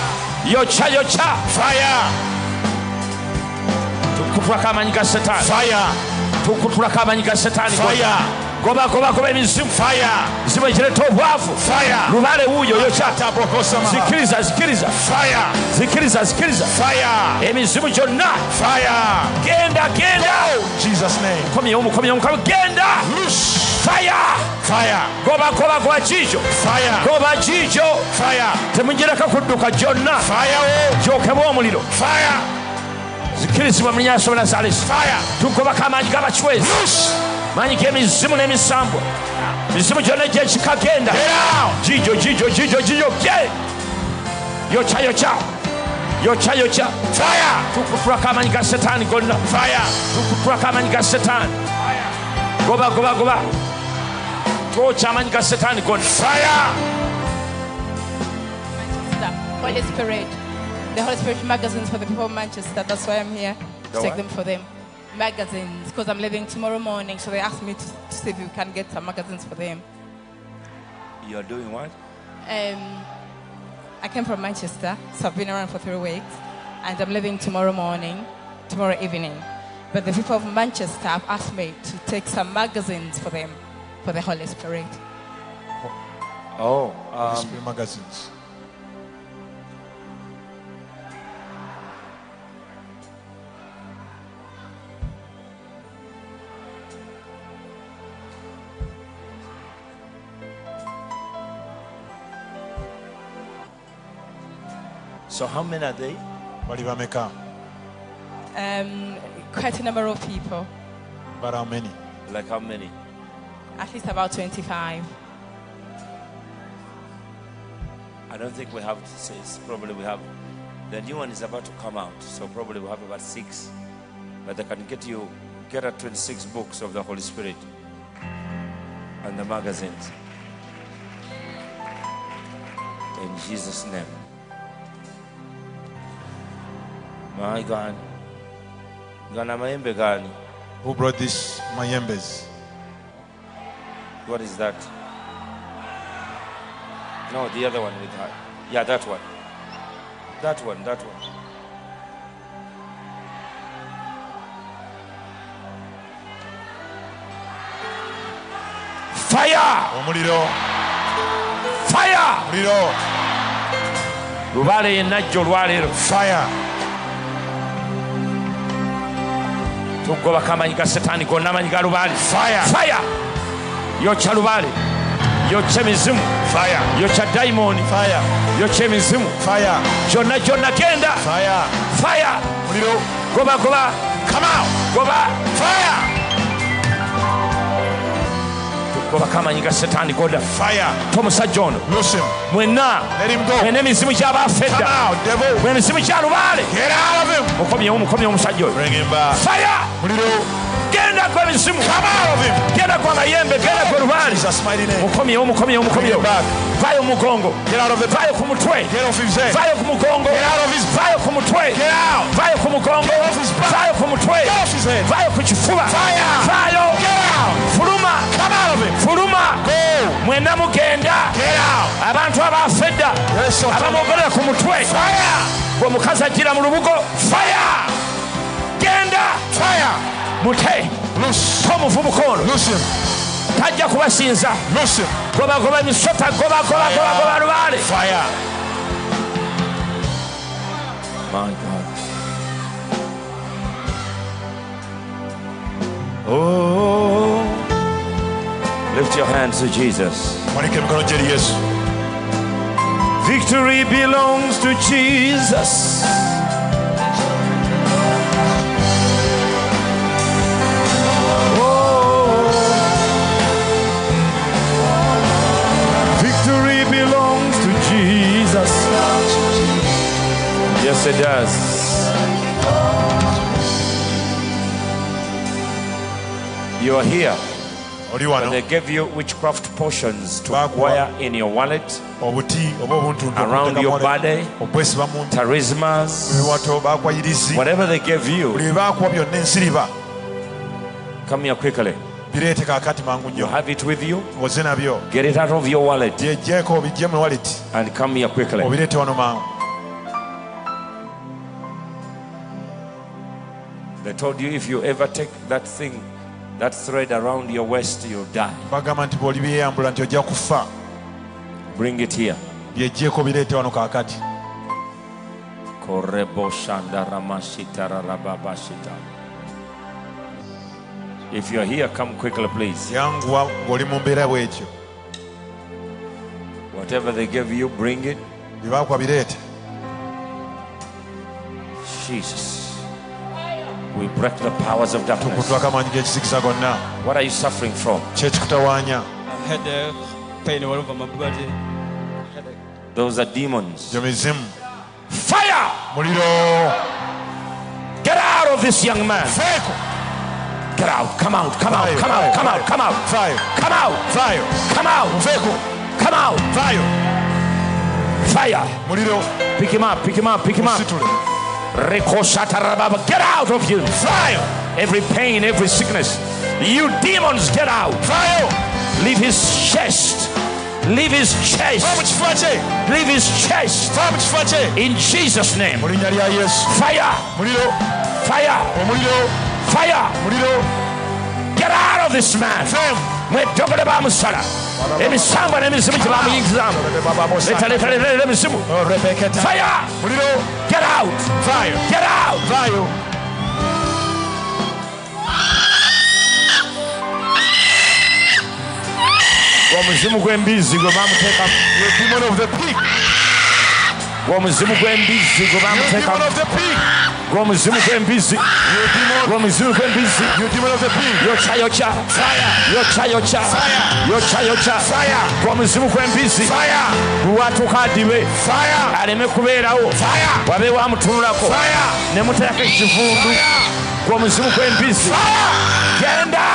yokya yokya Fire. tukutulako amaanyi ga setaani Fire. tukutulako amaanyi ga setaani Fire. Goba goba goba emizimu Fire. zimu ekireta obwavu Fire. lubaale wuuyo yokya Tabrokosama. zikiriza zikiriza Fire. zikiriza zikiriza Fire. emizimu gyonna Fire. genda genda Jesus name. mukomyewo mukomyewo mukomye genda Loose. fire Fire. goba goba goba kiikyo Fire. goba kiikyo Fire. temugireka kudduka gyonna Fire. gyokebwa omuliro Fire. zikirizibwa mu linnya lya nazalesi Fire. tugobako amaanyi g'abakiwezi Loose. maanyi g'emizimu n'emisambwa mizimu gyonna gyekika genda Get out. gijo gijo gijo gijo gye yokya yokya yokya yokya Fire. tukutulako amaanyi ga setaani gonna Fire. tukutulako amaanyi ga setaani goba goba goba twokya amaanyi ga setaani gonna Fire. Holy Spirit. The Holy Spirit magazines for the people of Manchester. That's why I'm here The to take what? them for them. Magazines, because I'm leaving tomorrow morning. So they asked me to, to see if we can get some magazines for them. you are doing what Um, I came from Manchester, so I've been around for three weeks, and I'm leaving tomorrow morning, tomorrow evening. But the people of Manchester have asked me to take some magazines for them, for the Holy Spirit. oh um, Spirit magazines. So how many are they Bali bameka. Um, quite a number of people, But how many? like how many at least about 25. I don't think we have to say it's probably we have the new one is about to come out, so probably we have about six. But they can get you get at 26 books of the Holy Spirit and the magazines. In Jesus' name. My God. Gana maembe gani? Who oh, brought this mayembes? What is that? No, the other one with her. Yeah, that one. That one, that one. Fire! Oh, Omuliro. Fire! Muliro. lubaale yenna jjo olwaleero Fire. Tugobako amaanyi ga setaani gonna amaanyi ga lubaale Fire. faya yokya lubaale yokya emizimu Fire. yokya dayimooni Fire. yokya emizimu Fire. gyonna gyonna genda Fire. faya Muliro. goba goba Tugobako amaanyi ga setaani goda Fire. tomusajja ono him. mwenna Let him go. mwena emizimu gy'abaafa Come edda out, devil. mwena emizimu gya lubaale Get out of him. mukomyewo mukomyewo omusajja oyo Bring him back. faya genda gwe emizimu Come out of him. genda gwe amayembe genda gwe lubaale Jesus' mighty name. mukomyewo mukomyewo mukomyewo him vayo mu mugongo Get out of it. vayo ku mutwe Get vayo ku mugongo Get out of his vayo ku mutwe Get out. vayo ku mugongo Get off his back. vayo ku mutwe Get off his head. vayo ku kifuba vayo mwenna mugenda Get out. abantu abaafa edda Yes, sir. abamwogerera ku mutwe Fire. gwe omukazi ajjira mu lubugo faya genda Fire. mute Loose. tomuvubuka ono Loose him. tajja kubasinza Loose him. gobagoba emisota gobagoba gobagoba lubaale Fire. My God. Oh, lift your hands to Jesus. Mwanike mikono jeri Yesu. Victory belongs to Jesus. Oh, victory belongs to Jesus. Yes, it does. You are here they gave you witchcraft potions to acquire in your wallet, obuti oba obuntuntu around your body, charismas, whatever they gave you. buli bye baakuwa byonna Come here quickly. bireete kaakati mangu You nnyo have it with you. oze nabyo. Get it out of your wallet. Mu wallet. And come here quickly. obireete wano mangu. They told you if you ever take that thing, that thread around your waist, you'll die. bagamba nti bw'oli byeyambula nti ojja kufa Bring it here. byejjeeko bireete wano kaakati Korebo shanda ramashita rarababashita. If you're here, come quickly, please. yanguwa ng'oli mu mbeera bw'ekyo Whatever they gave you, bring it. bye baakuwa bireete Jesus. We break the powers of darkness. tukutwako amaanyi g'ekisikiza gonna What are you suffering from? kyekikutawaanya headache, pain all over my body. Those are demons. Fire! Get out of this young man. Get out. Come out. Come out. Come out. Come out. Come out. Fire. Come out. Fire. Come out. Come out. Fire. Fire. Pick him up. Pick him up. Pick him up. Get out of him. Fire. Every pain, every sickness. You demons, get out. Fire. Leave his chest. Leave his chest. Leave his chest. In Jesus' name. Fire. Fire. omuliro Fire. Get out of this man. mwedogole bamusala emisambwa n'emizimu gye bamuyingizamu emisimu fire! Get out! Fire, get out! Omuzimu gw'embizi gwe bamuteekamu gw'omuzimu gw'embizi gwe bamuteekamu gw'omuzimu gw'embizi gw'omuzimu gw'embizi yokya yokya yokya yokya yokya yokya gw'omuzimu gw'embizi guwatuka adibe aleme kubeerawo wabeewo amutunulako ne muteeka ekivundu gw'omuzimu gw'embizi genda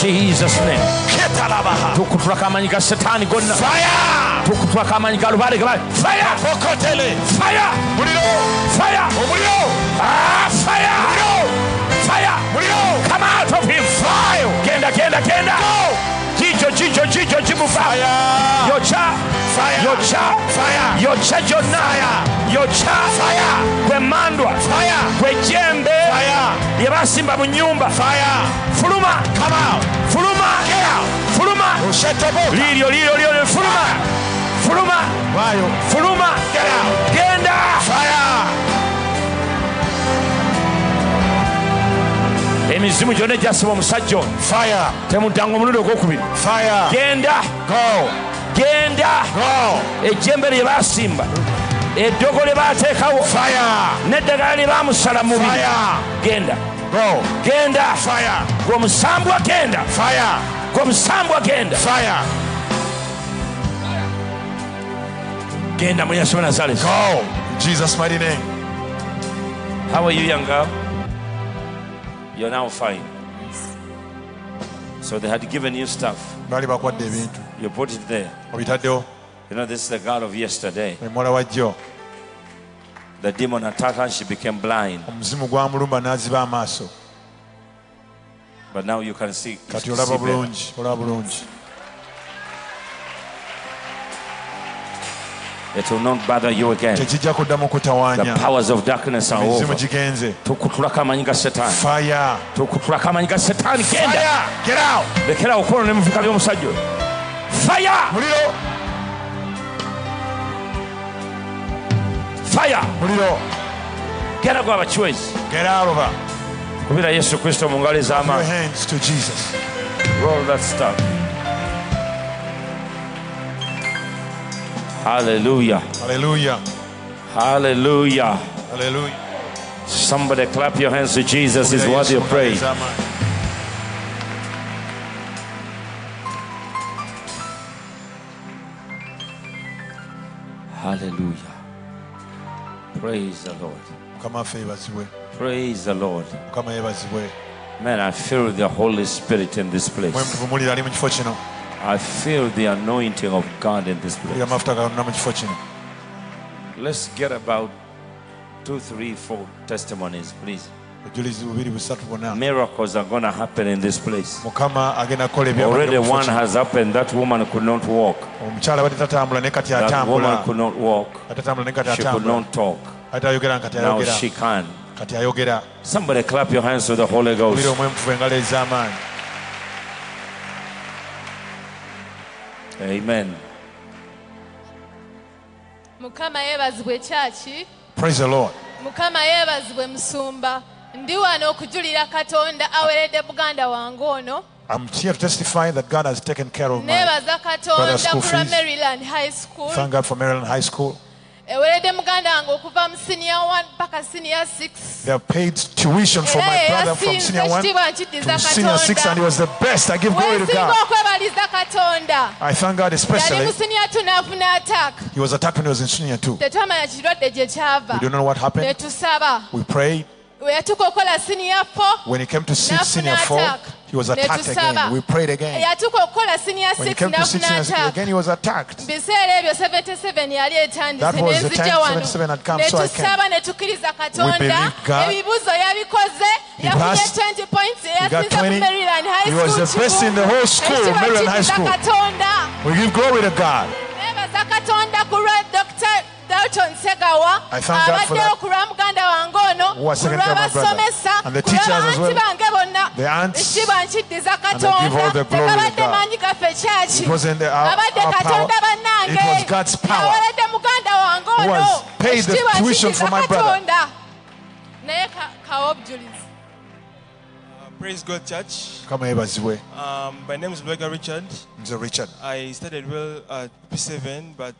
Jesus name lubaale ge fire fire fire Ah, fire fire come out of him genda genda genda jijo jijo jijo jimufa yocha yocha yocha gyonna yocha gwe mandwa. Gwe jembe. Lye basimba mu nyumba. Fuluma. Come out. fuluma. Get out. fuluma. Liiryo liiryo liiryo fuluma. Fuluma. Fuluma genda emizimu gyonna egyasiba omusajja ono. Temuddanga omulundi ogwokubiri. Genda. Go. genda. Ejjembe lye basimba eddogo lye bateekawo n'eddagala lye bamusala mu mubiri. Genda. Genda. Gweomusambwa genda. Gweomusambwa genda. Fire. genda mu yesu nazareti jesus mighty name. How are you young girl you're now fine. So they had given you stuff. Baali bakwadde ebintu. You put it there. You know this is the girl of yesterday. Emuwala wa jjo. The demon attacked her and she became blind. Omuzimu gwamulumba n'aziba amaaso. But now you can see it will not bother you again. Tekijja kuddamu the powers of darkness are over. gigenze tukutulako amaanyi ga setaani fire. Tukutulako amaanyi ga setaani genda get out. Lekera okono n'emivuka by'omusajja oyo fire. Muliro fire. Muliro genda gwe abakiwezi get out of her kubira yesu kristo mu ngalo your ez'amaanyi hands to jesus. Roll that stuff hallelujah. Hallelujah. Hallelujah. Hallelujah. Somebody clap your hands to jesus is worthy of praise hallelujah. Praise the Lord. mukama waffe yeebazibwe Praise the Lord. Man, I feel the Holy Spirit in this place. Mwe mutuvumulira ali mu kifo kino I feel the anointing of God in this place. amafuta galonna mu kifo kino Let's get about two, three, four testimonies, please. bujulizi bubiri busatu buna Miracles are going to happen in this place. mukama agenda kukola Already ebyamagero mu kifo one has happened. That woman could not walk. omukyala bati tatambula ne kati That woman could not walk. atatambula ne kati She could not talk. ati ayogera nga kati Now she can. Somebody clap your hands to the Holy Ghost. Amen. mukama yeebazibwe kyaki praise the lord mukama yeebazibwe musumba ndi wano okujulira katonda aweredde buganda wange ono I'm here to testify that God has taken care of my brother's school fees. maryland high school Thank God for Maryland High School. Eweredde muganda wange okuva mu senior 1 paka senior 6 They have paid tuition for my brother from senior one to senior six, and he was the best. I give glory to God. I thank God especially. mu senior 2 n'afuna attack He was attacked when he was in senior two. tetwamanya kirwadde gye kyava We don't know what happened. We prayed. We yatuka okukola senior 4 When he came to N'afuna senior four, he was attacked again. We prayed again. yatuka okukola senior When he came to n'afuna senior six, again, he was attacked. mu biseera ebyo 77 yali etandise That was the time wano 77 had come, so I ne tukkiriza believed God. yafunye passed. 20 points He got 20. He was the best in the whole school, Maryland High School. We give glory to God. Neebaza katonda ku lwa dr dalton segawa I thank God for abaddewo that. ku lwa muganda wange ono Who was ku taken care of my brother. And the teachers as well. bange bonna The aunts. ekitiibwa nkiddiza give all katonda the glory to God. maanyi gaffe kyaki It wasn't the- our- abadde our katonda power. bannange It was God's power. muganda wange Who ono has paid the Ekitiibwa tuition nkiddiza for my brother. katonda naye kawa obujulizi Praise God Church. Kama yeebazibwe. Um, my name is Blagger Richard. Nze Richard. I started well at P7, but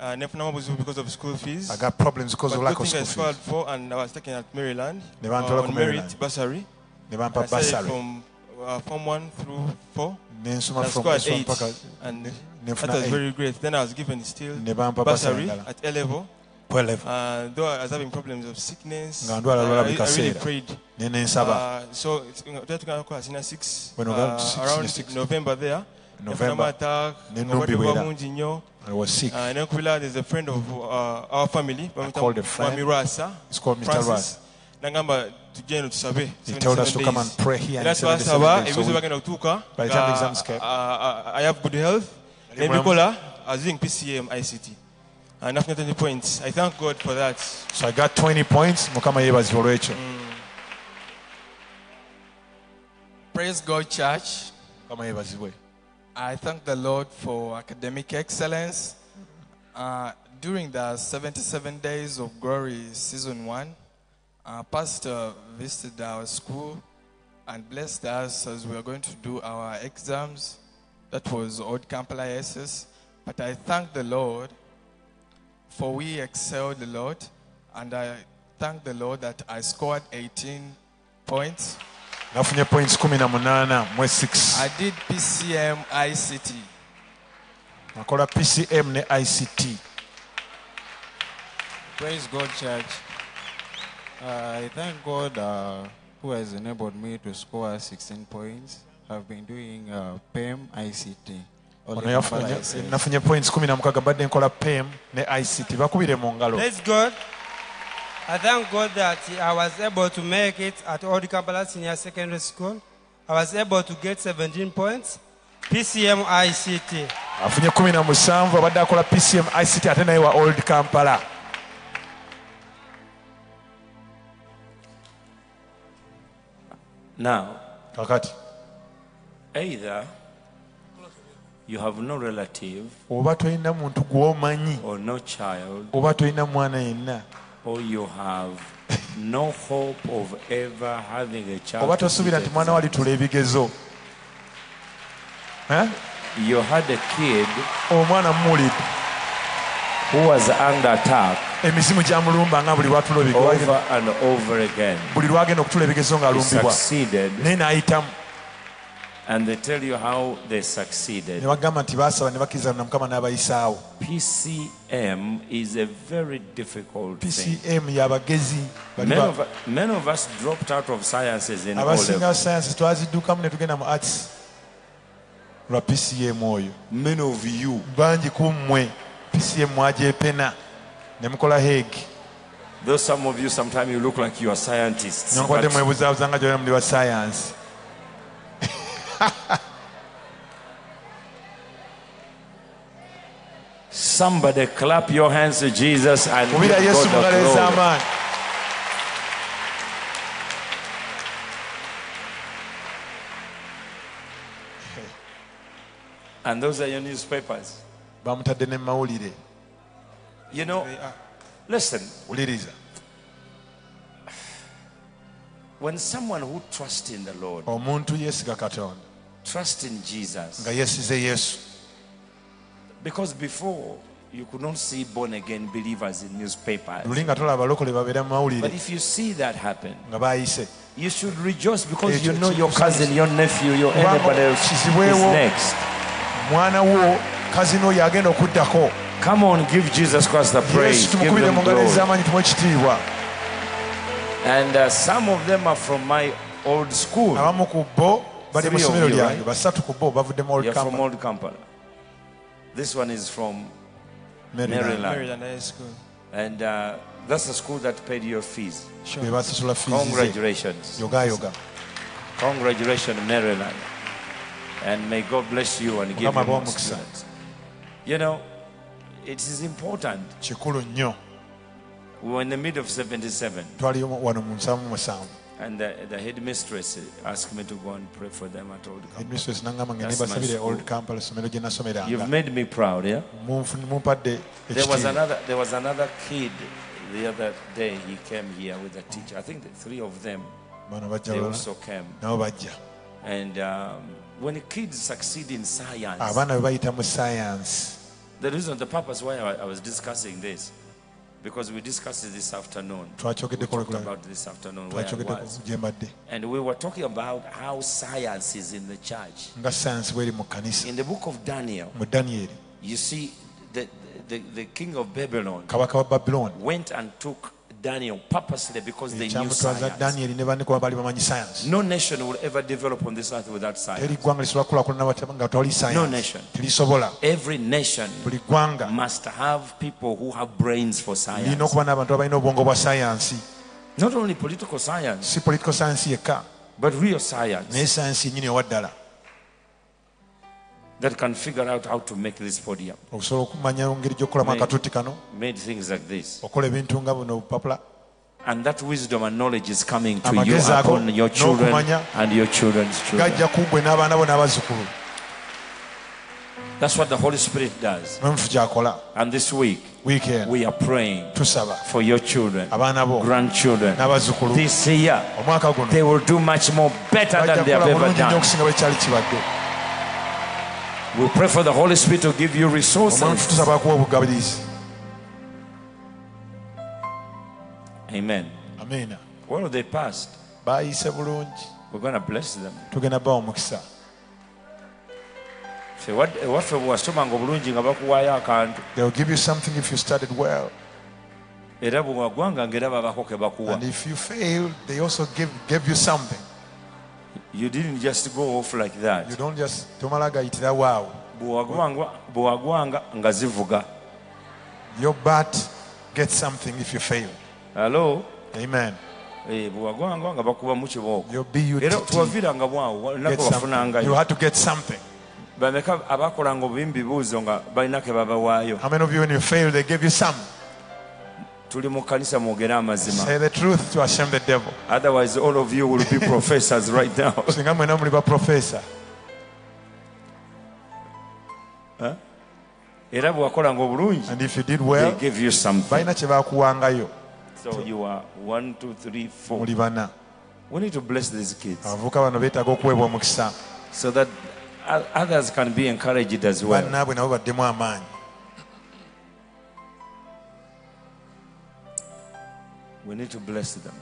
uh, was because of school fees. I got problems because of lack of school I fees. scored for, and I was taken at Maryland. Bantwala on merit bursary. I started from uh, Form 1 through 4. Ne nsoma I scored S1 8, and that was very great. Then I was given still bursary at A level. Uh, though I was having problems of sickness, uh, I, I really prayed. Uh, so it's twatuka senior six uh, around. November there. November. Nefunamu attack. Ne obulwadde numbibwa bwa era. bungi nnyo. I was sick. Uh, and then kubila there's a friend of uh, our family. I called a friend. Mwami Rasa. It's called Mr. Francis. Rasa. Nagamba tugende tusabe. He told us to 77 come days. and pray here in Era 77 twasaba days. So ebibuzo we- bagenda kutuuka. By the time the nga, exams came. uh, uh, I have good health. Nali Nebikola. I was doing PCM ICT. And after 20 points. I thank God for that. So I got 20 points. Mukama yeebazibwe olw'ekyo. Praise God, church. Mukama yeebazibwe. I thank the Lord for academic excellence. Uh, during the 77 Days of Glory Season 1, uh, Pastor visited our school and blessed us as we were going to do our exams. That was Old Kampala SS. But I thank the Lord for we excelled a lot. And I thank the Lord that I scored 18 points. Nafunye points 18 mwe 6. I did PCM ICT. Nakola PCM ne ICT. Praise God, church. Uh, I thank God uh, who has enabled me to score 16 points. I've been doing uh, PEM ICT. Ono yafunye- nafunye points 16 badde nkola PEM ne ICT. Bakubire mu ngalo. Praise God. I thank God that I was able to make it at Old Kampala Senior Secondary School. I was able to get 17 points. PCM ICT. afunye 17 abadde akola PCM ICT ate naye wa Old Kampala. Now, kakati either you have no relative oba tolina muntu gw'omanyi or no child oba tolina mwana yenna or you have no hope of ever having a child. oba to tosuubira nti mwana walitula ebigezo? You had a kid omwana mmuwulidde who was under attack emizimu gyamulumba nga buli lwatula over and over again. buli lwagenda okutula ebigezo ng'alumbibwa succeeded naye n'ayitamu And they tell you how they succeeded. ne bagamba nti baasaba ne bakkiriza na mukama n'abayisaawo PCM is a very difficult thing. pcm bali Many of, many of us dropped out of sciences in O abasinga level. science twaziddukamu ne tugenda mu arts lwa pcm oyo Many of you. bangi ku mmwe pcm mwagyepena ne mukola hegi Though some of you, sometimes you look like you are scientists. newankubadde but mwebuzaabuza nga gyona muli wa science (laughs) Somebody clap your hands to Jesus and give God the glory. (laughs) And those are your newspapers. bamutadde You know, listen, wuliriza when someone who trusts in the Lord, omuntu yeesiga katonda trust in Jesus, nga yeesize yesu because before you could not see born again believers in newspapers. luli nga tolaba abalokole babeera mu But mawulire if you see that happen, nga baayise you should rejoice because you know your cousin, your nephew, your anybody else is next. mwana wo kazino oyo agenda okuddako Come on, give Jesus Christ the praise. yesu Give tumukubire them mu ngalo glory. ez'amaanyi tumuwe ekitiibwa And uh, some of them are from my old school. abamu ku bo bali mu ssomero you, lyange right? basatu ku bo bavudde old You're from Kampala. Old Kampala. This one is from Maryland. Maryland. Maryland High School. And uh, that's the school that paid your fees. Be basasula fees ze. Congratulations. yoga yoga Congratulations, Maryland. And may God bless you and give you Mukama more abawe students. You know, it is important. kikulu nnyo We were in the middle of 77. twali wano mu nsavu musanvu And the, the headmistress asked me to go and pray for them at Old headmistress nangamba nga That's my nebasabire school. old campal essomero gye nasomeranga You've made me proud, yeah? Mumpadde There was another there was another kid the other day he came here with a teacher. I think the three of them they also came. nabo bajja And um, when kids succeed in science, abaana bayita mu science the reason, the purpose why I was discussing this, because we discussed it this afternoon. We talked about this afternoon where I was. And we were talking about how science is in the church. nga science bweri mu kkanisa In the book of Daniel, you see the, the, the king of Babylon kabaka wa babylon went and took Daniel purposely because they knew ekyamutwaza science. danyeri ne banne kuba bali bamanyi science No nation will ever develop on this earth without science. teri ggwanga lisobola kukulaakulana batya nga tewali No science nation. terisobola Every nation buli ggwanga must have people who have brains for lirina science. okuba n'abantu abalina obwongo bwa sayansi Not only political science, si political science yekka but real science that can figure out how to make this podium. okusobola okumanya engeri gy'okukolamu Made- akatuuti kano Made things like this. okola ebintu nga buno obupapula And that wisdom and knowledge is coming to you Amagezi ago upon your children n'okumanya and your children's children. gajja kuggwe n'abaana bo n'abazzukulu That's what the Holy Spirit does. gyakola And this week, we are praying tusaba for your children, abaana bo grandchildren. n'abazzukulu This year, omwaka guno they will do much more better than they have kukola ever nnyo done. okusinga bwe kyali kibadde We pray for the Holy Spirit to give you resources. Amen. tusaba akuwa obugabirizi Amen. amiina Well, they passed. bulungi We're going to bless them. tugenda bawa omukisa Ffe wad- ewaffe bwe wasomanga obulungi nga bakuwaayo akantu they will give you something if you started well if era bwe wagwanga ng'era babako ke bakuwa you didn't just go off like that. You don't just tomala gayitira waawo bwe wagwanga- bwe wagwanga nga zivuga. Your bat gets something if you fail. Alo amen. Eh, bwe wagwanga nga bakuba mu kibooko. Your era tewaviiranga bwawo get nako something. you had to get something. Bameka abakolanga obubi bibuuzo nga balina ke babawaayo tuli mu mwogere amazima. Say the truth to ashame the devil. Otherwise all of you will be (laughs) professors right now. Singa mwena muli baprofesa Huh? era bwe wakolanga obulungi and if you did well they give you something. balina kye bakuwangayo. So you are one two three four. Muli bana. We need to bless these kids. Abavubuka bano beetaaga okuweebwa omukisa. So that others can be encouraged as well. Bannaabwe nabo baddemu amaanyi we need to bless them